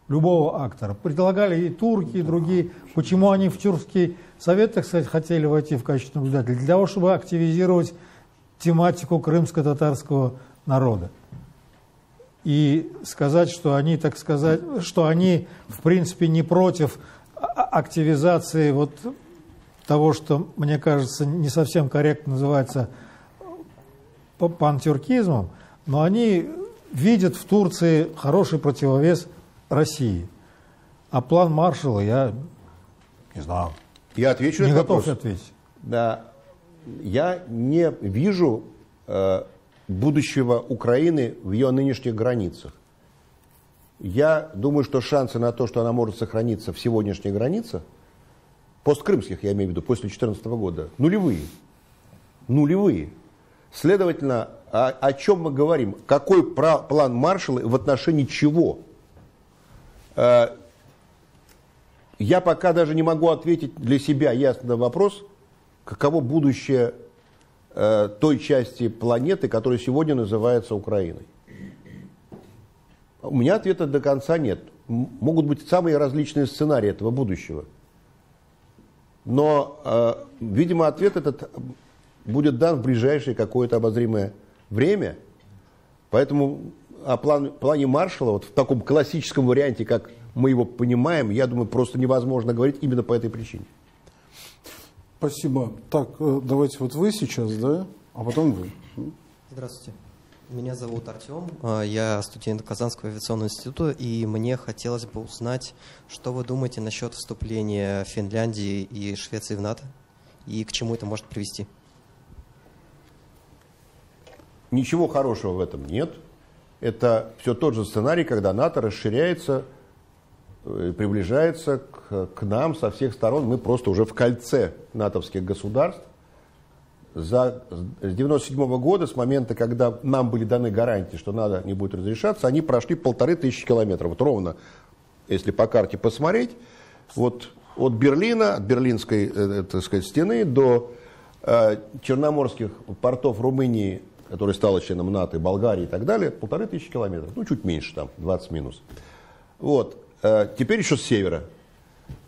Любого актора. Предлагали и турки, и другие. Почему они в тюркский совет, так сказать, хотели войти в качестве наблюдателя? Для того, чтобы активизировать тематику крымско-татарского народа. И сказать, что они, так сказать, что они, в принципе, не против активизации вот того, что, мне кажется, не совсем корректно называется пантюркизмом, но они видят в Турции хороший противовес России. А план Маршала я не знаю. Я отвечу не на готов вопрос. ответить. Да, я не вижу э, будущего Украины в ее нынешних границах. Я думаю, что шансы на то, что она может сохраниться в сегодняшних границах, посткрымских, я имею в виду, после 2014 года, нулевые. Нулевые. Следовательно, о, о чем мы говорим? Какой план Маршалла в отношении чего? Э, я пока даже не могу ответить для себя ясно на вопрос, каково будущее э, той части планеты, которая сегодня называется Украиной. У меня ответа до конца нет. Могут быть самые различные сценарии этого будущего. Но, э, видимо, ответ этот будет дан в ближайшее какое-то обозримое время. Поэтому о план, плане Маршала вот в таком классическом варианте, как мы его понимаем, я думаю, просто невозможно говорить именно по этой причине. Спасибо. Так, э, давайте вот вы сейчас, да, а потом вы. Здравствуйте. Меня зовут Артем, а, я студент Казанского авиационного института, и мне хотелось бы узнать, что вы думаете насчет вступления Финляндии и Швеции в НАТО, и к чему это может привести? Ничего хорошего в этом нет. Это все тот же сценарий, когда НАТО расширяется, э, приближается к, к нам со всех сторон. Мы просто уже в кольце натовских государств. За, с 97 года, с момента, когда нам были даны гарантии, что надо не будет разрешаться, они прошли полторы тысячи километров. Вот ровно, если по карте посмотреть, вот от Берлина, от Берлинской э, так сказать, стены до э, черноморских портов Румынии которая стала членом НАТО, Болгарии и так далее, полторы тысячи километров, ну чуть меньше там, 20 минус. Вот. Э, теперь еще с севера.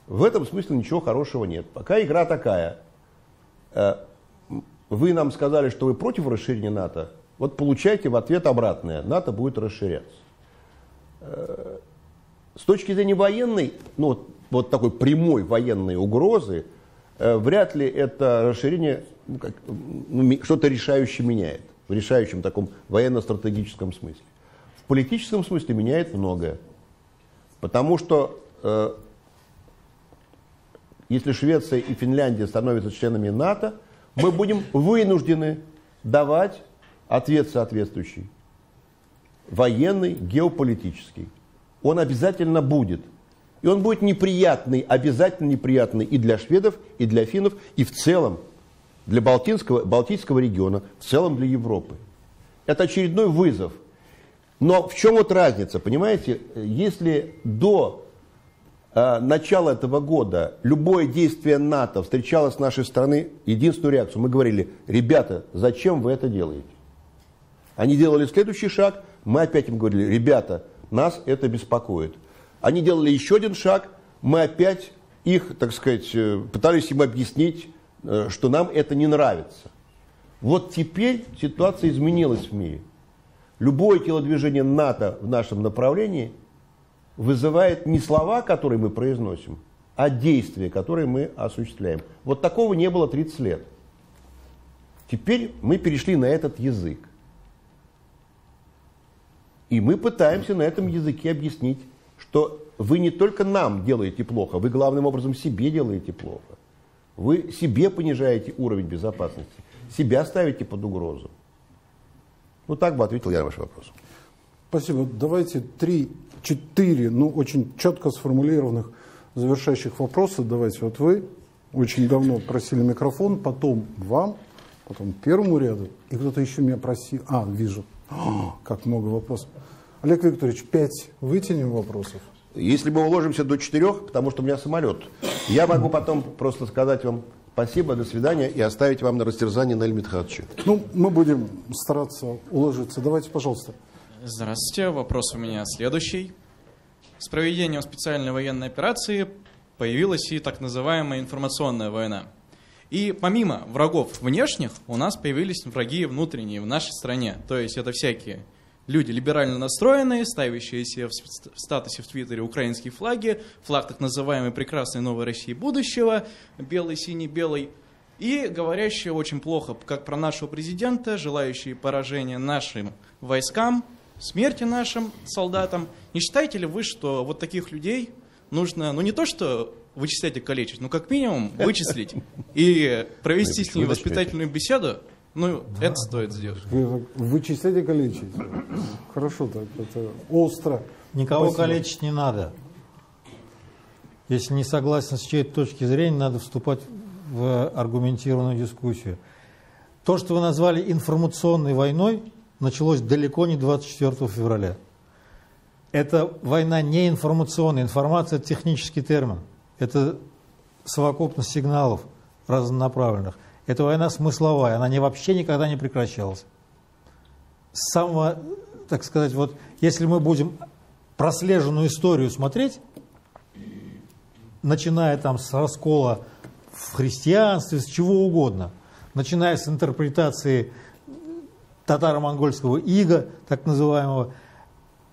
В этом смысле ничего хорошего нет. Пока игра такая. Э, вы нам сказали, что вы против расширения НАТО. Вот получайте в ответ обратное. НАТО будет расширяться. Э, с точки зрения военной, ну вот, такой прямой военной угрозы, вряд ли это расширение ну, ну, что-то решающее меняет в решающем таком военно-стратегическом смысле. В политическом смысле меняет многое. Потому что э, если Швеция и Финляндия становятся членами НАТО, мы будем вынуждены давать ответ соответствующий. Военный, геополитический. Он обязательно будет. И он будет неприятный, обязательно неприятный и для шведов, и для финнов, и в целом для Балтийского, Балтийского региона, в целом для Европы. Это очередной вызов. Но в чем вот разница, понимаете? Если до э, начала этого года любое действие НАТО встречало с нашей стороны единственную реакцию, мы говорили, ребята, зачем вы это делаете? Они делали следующий шаг, мы опять им говорили, ребята, нас это беспокоит. Они делали еще один шаг, мы опять их, так сказать, э, пытались им объяснить, что нам это не нравится. Вот теперь ситуация изменилась в мире. Любое телодвижение НАТО в нашем направлении вызывает не слова, которые мы произносим, а действия, которые мы осуществляем. Вот такого не было 30 лет. Теперь мы перешли на этот язык. И мы пытаемся на этом языке объяснить, что вы не только нам делаете плохо, вы главным образом себе делаете плохо. Вы себе понижаете уровень безопасности, себя ставите под угрозу. Ну так бы ответил я на ваш вопрос. Спасибо. Давайте три, четыре, ну очень четко сформулированных завершающих вопроса. Давайте вот вы очень давно просили микрофон, потом вам, потом первому ряду, и кто-то еще меня просил. А, вижу. О, как много вопросов. Олег Викторович, пять вытянем вопросов. Если мы уложимся до четырех, потому что у меня самолет, я могу потом просто сказать вам спасибо, до свидания и оставить вам на растерзание Нель Митхатовича. Ну, мы будем стараться уложиться. Давайте, пожалуйста. Здравствуйте. Вопрос у меня следующий. С проведением специальной военной операции появилась и так называемая информационная война. И помимо врагов внешних, у нас появились враги внутренние в нашей стране. То есть это всякие люди либерально настроенные, ставящие себе в статусе в Твиттере украинские флаги, флаг так называемой прекрасной новой России будущего, белый, синий, белый, и говорящие очень плохо, как про нашего президента, желающие поражения нашим войскам, смерти нашим солдатам. Не считаете ли вы, что вот таких людей нужно, ну не то что вычислять и калечить, но как минимум вычислить и провести с ними воспитательную беседу, ну, да. это стоит сделать. Вычислять и калечить. Хорошо так, это остро. Никого Спасибо. калечить не надо. Если не согласен с чьей-то точки зрения, надо вступать в аргументированную дискуссию. То, что вы назвали информационной войной, началось далеко не 24 февраля. Это война не информационная. Информация – это технический термин. Это совокупность сигналов разнонаправленных. Это война смысловая, она не, вообще никогда не прекращалась. С самого, так сказать, вот если мы будем прослеженную историю смотреть, начиная там с раскола в христианстве, с чего угодно, начиная с интерпретации татаро-монгольского ига, так называемого,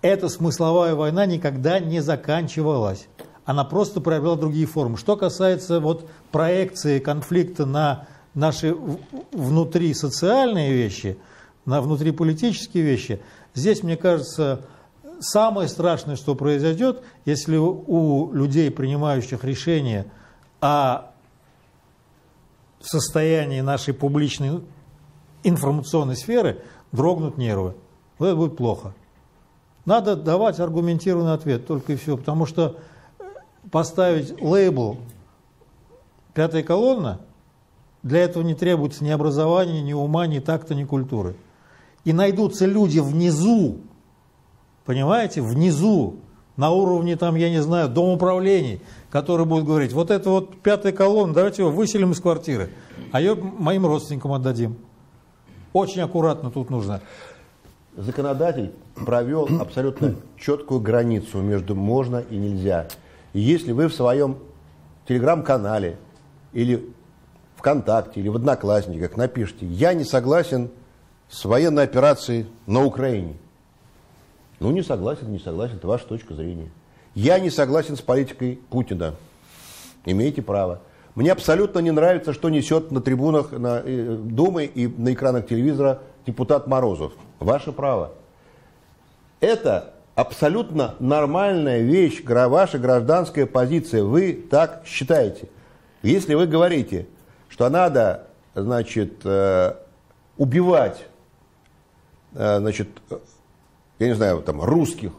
эта смысловая война никогда не заканчивалась. Она просто приобрела другие формы. Что касается вот проекции конфликта на наши внутри социальные вещи, на внутриполитические вещи, здесь, мне кажется, самое страшное, что произойдет, если у людей, принимающих решения о состоянии нашей публичной информационной сферы, дрогнут нервы. Вот это будет плохо. Надо давать аргументированный ответ, только и все. Потому что поставить лейбл «пятая колонна» Для этого не требуется ни образования, ни ума, ни такта, ни культуры. И найдутся люди внизу, понимаете, внизу, на уровне, там, я не знаю, дом управлений, которые будут говорить, вот это вот пятая колонна, давайте его выселим из квартиры, а ее моим родственникам отдадим. Очень аккуратно тут нужно. Законодатель провел абсолютно четкую границу между можно и нельзя. И если вы в своем телеграм-канале или ВКонтакте или в Одноклассниках напишите, я не согласен с военной операцией на Украине. Ну, не согласен, не согласен, это ваша точка зрения. Я не согласен с политикой Путина. Имеете право. Мне абсолютно не нравится, что несет на трибунах на, э, Думы и на экранах телевизора депутат Морозов. Ваше право. Это абсолютно нормальная вещь, ваша гражданская позиция. Вы так считаете. Если вы говорите, что надо, значит, э, убивать, э, значит, я не знаю, там, русских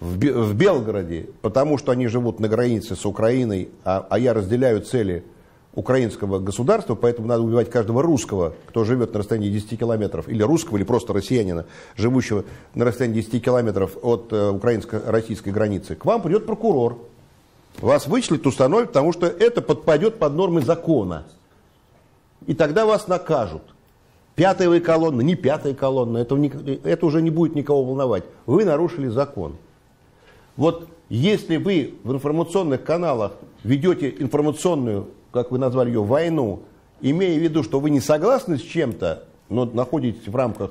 в, Белгороде, потому что они живут на границе с Украиной, а, а я разделяю цели украинского государства, поэтому надо убивать каждого русского, кто живет на расстоянии 10 километров, или русского, или просто россиянина, живущего на расстоянии 10 километров от э, украинско-российской границы, к вам придет прокурор. Вас вычислит, установит, потому что это подпадет под нормы закона. И тогда вас накажут. Пятая вы колонна, не пятая колонна, это, это уже не будет никого волновать. Вы нарушили закон. Вот если вы в информационных каналах ведете информационную как вы назвали ее, войну, имея в виду, что вы не согласны с чем-то, но находитесь в рамках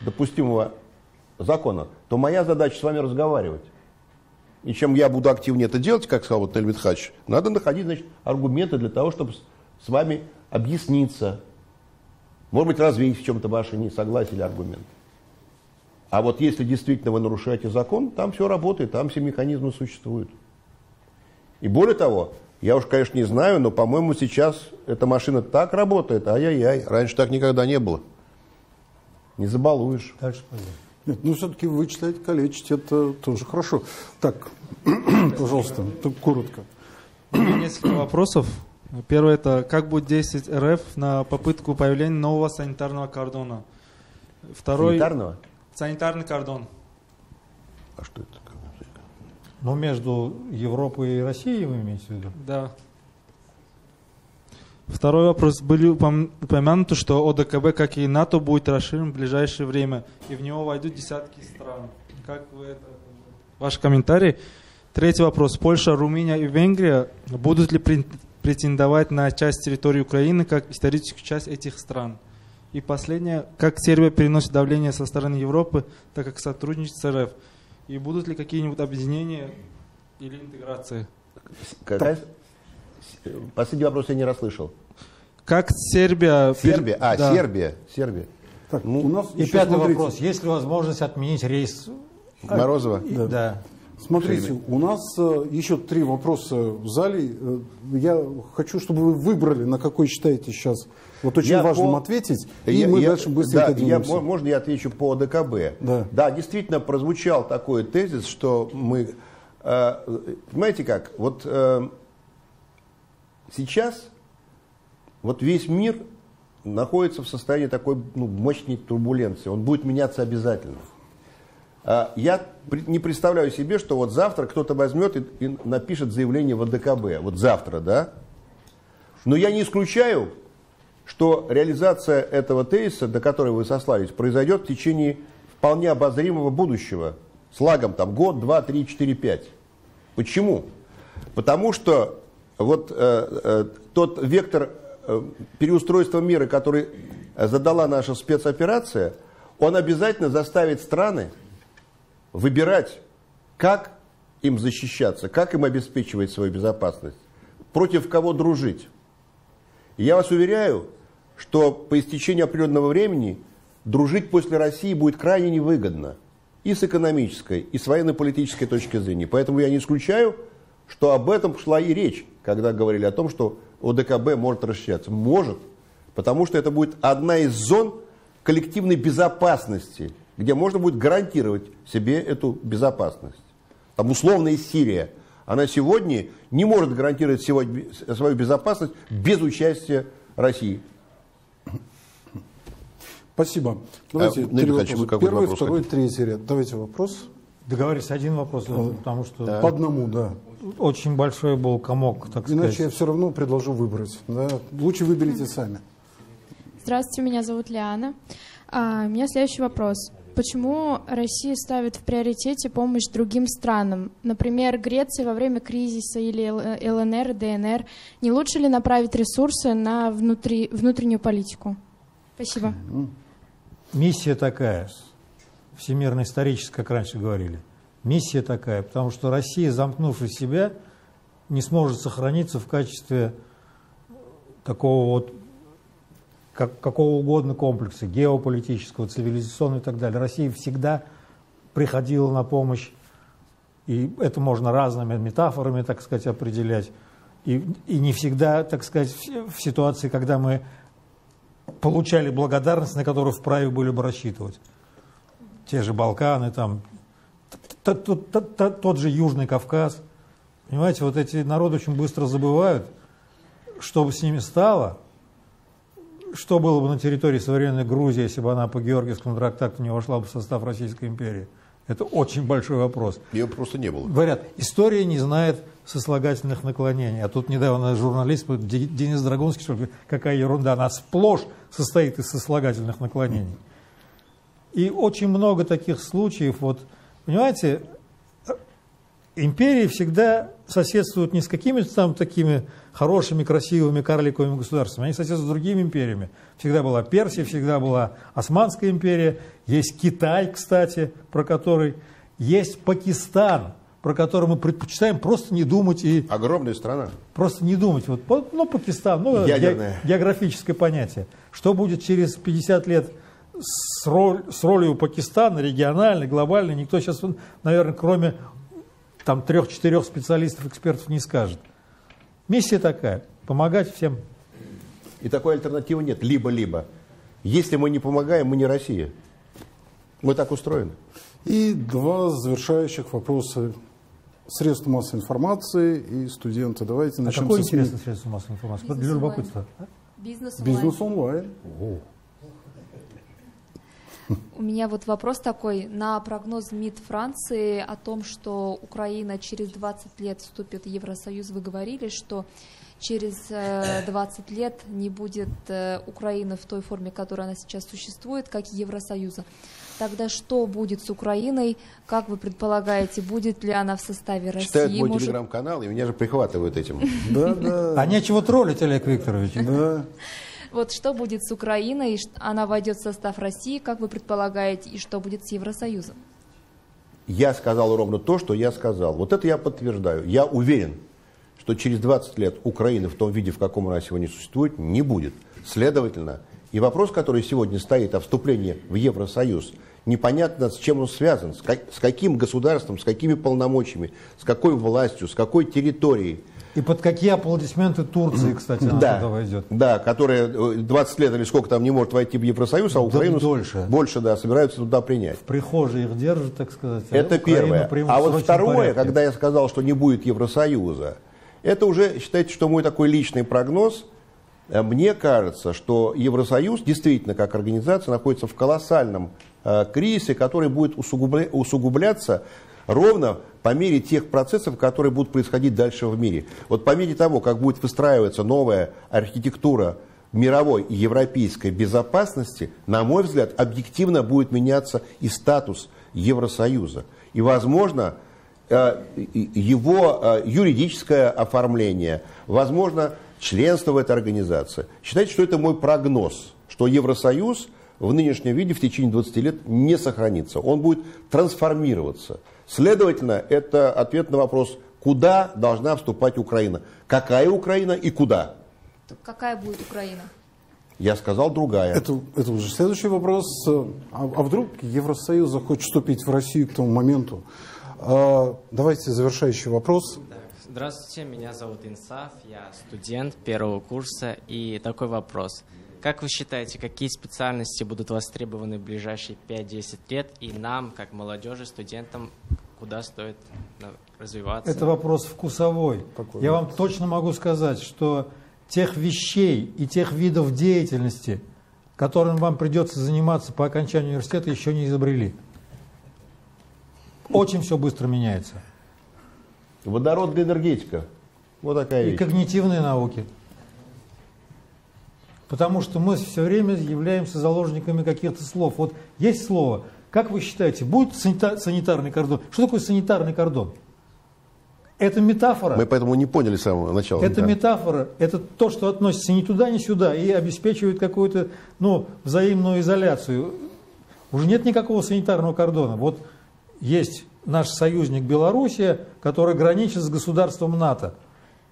допустимого закона, то моя задача с вами разговаривать. И чем я буду активнее это делать, как сказал вот Эльвит Хач, надо находить значит, аргументы для того, чтобы с вами объясниться. Может быть, развеять в чем-то ваши несогласия или аргументы. А вот если действительно вы нарушаете закон, там все работает, там все механизмы существуют. И более того, я уж, конечно, не знаю, но, по-моему, сейчас эта машина так работает, ай-яй-яй, раньше так никогда не было. Не забалуешь. Дальше пойдем. Нет, ну все-таки вычислять, калечить, это тоже хорошо. Так, пожалуйста, коротко. Несколько вопросов. Первое это, как будет действовать РФ на попытку появления нового санитарного кордона? Второй... Санитарного? Санитарный кордон. А что это? Ну, между Европой и Россией вы имеете в виду? Да. Второй вопрос. Были упомянуты, что ОДКБ, как и НАТО, будет расширен в ближайшее время, и в него войдут десятки стран. Как вы это... Ваш комментарий. Третий вопрос. Польша, Румыния и Венгрия будут ли претендовать на часть территории Украины как историческую часть этих стран? И последнее. Как Сербия переносит давление со стороны Европы, так как сотрудничает с РФ? И будут ли какие-нибудь объединения или интеграции? Какая? Последний вопрос я не расслышал. Как Сербия... Сербия, а, да. Сербия, Сербия. Так, ну, у нас и пятый смотрите. вопрос. Есть ли возможность отменить рейс Морозова? Да. да. Смотрите, у нас э, еще три вопроса в зале. Э, я хочу, чтобы вы выбрали, на какой считаете сейчас вот очень я важным по... ответить, и я, мы я, дальше быстренько да, я, Можно я отвечу по ДКБ? Да. да, действительно прозвучал такой тезис, что мы... Э, понимаете как, вот э, сейчас вот весь мир находится в состоянии такой ну, мощной турбуленции. Он будет меняться обязательно. А, я не представляю себе, что вот завтра кто-то возьмет и, и напишет заявление в АДКБ. Вот завтра, да? Но я не исключаю, что реализация этого тезиса, до которой вы сослались, произойдет в течение вполне обозримого будущего. С лагом там год, два, три, четыре, пять. Почему? Потому что вот э, э, тот вектор э, переустройства мира, который задала наша спецоперация, он обязательно заставит страны выбирать, как им защищаться, как им обеспечивать свою безопасность, против кого дружить. Я вас уверяю, что по истечении определенного времени дружить после России будет крайне невыгодно и с экономической, и с военно-политической точки зрения. Поэтому я не исключаю, что об этом шла и речь, когда говорили о том, что ОДКБ может расширяться. Может, потому что это будет одна из зон коллективной безопасности где можно будет гарантировать себе эту безопасность. Там условная Сирия, она сегодня не может гарантировать сегодня свою безопасность без участия России. Спасибо. Давайте а, три вопроса. Первый, вопрос второй, хотите? третий ряд. Давайте вопрос. Договорились, один вопрос, а, потому что... Да. По одному, да. Очень большой был комок, так Иначе сказать. я все равно предложу выбрать. Да? Лучше выберите сами. Здравствуйте, меня зовут Лиана. А, у меня следующий вопрос почему Россия ставит в приоритете помощь другим странам? Например, Греции во время кризиса или ЛНР, ДНР. Не лучше ли направить ресурсы на внутри, внутреннюю политику? Спасибо. Миссия такая, всемирно-историческая, как раньше говорили. Миссия такая, потому что Россия, замкнувшись себя, не сможет сохраниться в качестве такого вот как, какого угодно комплекса, геополитического, цивилизационного и так далее. Россия всегда приходила на помощь, и это можно разными метафорами, так сказать, определять. И, и не всегда, так сказать, в, ситуации, когда мы получали благодарность, на которую вправе были бы рассчитывать. Те же Балканы, там, тот, тот, тот, тот же Южный Кавказ. Понимаете, вот эти народы очень быстро забывают, что бы с ними стало, что было бы на территории современной Грузии, если бы она по Георгиевскому трактату не вошла бы в состав Российской империи. Это очень большой вопрос. Ее просто не было. Говорят, история не знает сослагательных наклонений. А тут недавно журналист Денис Драгунский, что какая ерунда, она сплошь состоит из сослагательных наклонений. И очень много таких случаев. Вот, понимаете, империи всегда соседствуют не с какими-то там такими хорошими, красивыми, карликовыми государствами, они соседствуют с другими империями. Всегда была Персия, всегда была Османская империя, есть Китай, кстати, про который, есть Пакистан, про который мы предпочитаем просто не думать и... Огромная страна. Просто не думать. Вот, ну, Пакистан, ну, Ядерная. географическое понятие. Что будет через 50 лет с, роль, с ролью Пакистана, региональной, глобальной, никто сейчас, наверное, кроме там трех-четырех специалистов, экспертов не скажет. Миссия такая – помогать всем. И такой альтернативы нет. Либо-либо. Если мы не помогаем, мы не Россия. Мы так устроены. И два завершающих вопроса. Средства массовой информации и студенты. Давайте начнем. А какое интересное средство массовой информации? Бизнес Для любопытства. Бизнес онлайн. Бизнес онлайн. О. У меня вот вопрос такой. На прогноз МИД Франции о том, что Украина через 20 лет вступит в Евросоюз, вы говорили, что через 20 э, лет не будет э, Украины в той форме, которая она сейчас существует, как и Евросоюза. Тогда что будет с Украиной? Как вы предполагаете, будет ли она в составе России? Читают мой Может... телеграм-канал, и меня же прихватывают этим. Да, да. А нечего троллить, Олег Викторович. Да. Вот что будет с Украиной? Она войдет в состав России, как вы предполагаете, и что будет с Евросоюзом? Я сказал ровно то, что я сказал. Вот это я подтверждаю. Я уверен, что через 20 лет Украины в том виде, в каком она сегодня существует, не будет. Следовательно, и вопрос, который сегодня стоит о вступлении в Евросоюз, непонятно, с чем он связан, с, как, с каким государством, с какими полномочиями, с какой властью, с какой территорией – и под какие аплодисменты Турции, кстати, она да, туда войдет? Да, которая 20 лет или сколько там не может войти в Евросоюз, а Украину дольше. больше да, собираются туда принять. В прихожей их держат, так сказать. А это первое. А вот второе, порядке. когда я сказал, что не будет Евросоюза, это уже, считайте, что мой такой личный прогноз. Э, мне кажется, что Евросоюз действительно как организация находится в колоссальном э, кризисе, который будет усугубля, усугубляться ровно по мере тех процессов, которые будут происходить дальше в мире. Вот по мере того, как будет выстраиваться новая архитектура мировой и европейской безопасности, на мой взгляд, объективно будет меняться и статус Евросоюза. И, возможно, э, его э, юридическое оформление, возможно, членство в этой организации. Считайте, что это мой прогноз, что Евросоюз в нынешнем виде в течение 20 лет не сохранится. Он будет трансформироваться. Следовательно, это ответ на вопрос, куда должна вступать Украина. Какая Украина и куда? Какая будет Украина? Я сказал другая. Это, это уже следующий вопрос. А, а вдруг Евросоюз захочет вступить в Россию к тому моменту? А, давайте завершающий вопрос. Здравствуйте, меня зовут Инсаф, я студент первого курса. И такой вопрос. Как вы считаете, какие специальности будут востребованы в ближайшие 5-10 лет и нам, как молодежи, студентам, куда стоит развиваться? Это вопрос вкусовой. Такой Я вопрос. вам точно могу сказать, что тех вещей и тех видов деятельности, которым вам придется заниматься по окончанию университета, еще не изобрели. Очень все быстро меняется. Водородная энергетика. Вот такая и вещь. И когнитивные науки. Потому что мы все время являемся заложниками каких-то слов. Вот есть слово, как вы считаете, будет санитарный кордон? Что такое санитарный кордон? Это метафора. Мы поэтому не поняли с самого начала. Это да. метафора. Это то, что относится ни туда, ни сюда и обеспечивает какую-то ну, взаимную изоляцию. Уже нет никакого санитарного кордона. Вот есть наш союзник Белоруссия, который граничит с государством НАТО.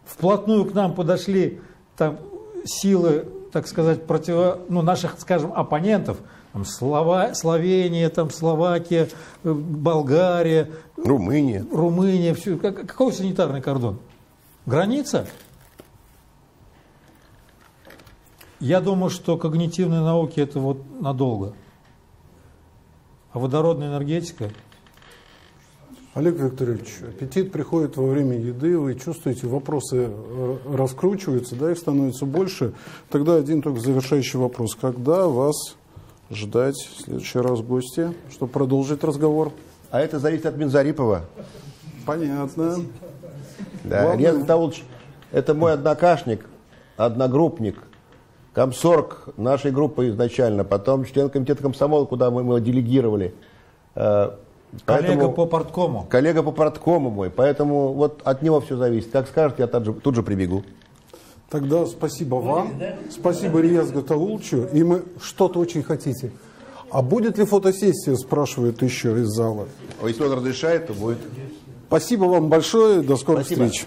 Вплотную к нам подошли там, силы так сказать, против, ну, наших, скажем, оппонентов, там, Слова, Словения, там, Словакия, э, Болгария, Румыния, Румыния, все. Какой санитарный кордон? Граница? Я думаю, что когнитивные науки это вот надолго. А водородная энергетика? Олег Викторович, аппетит приходит во время еды, вы чувствуете, вопросы э, раскручиваются, да, их становится больше. Тогда один только завершающий вопрос. Когда вас ждать в следующий раз в гости, чтобы продолжить разговор? А это зависит от Минзарипова. Понятно. Да, Главное- Златоулович, это мой однокашник, одногруппник, комсорг нашей группы изначально, потом член комитета комсомола, куда мы его делегировали. Коллега по порткому. Коллега по порткому мой, поэтому вот от него все зависит. Как скажет, я тут же, тут же прибегу. Тогда спасибо вам, спасибо Рияз Гатаулчу, и мы что-то очень хотите. А будет ли фотосессия, спрашивают еще из зала. Если он разрешает, то будет. Спасибо вам большое, до скорых Спасибо. встреч.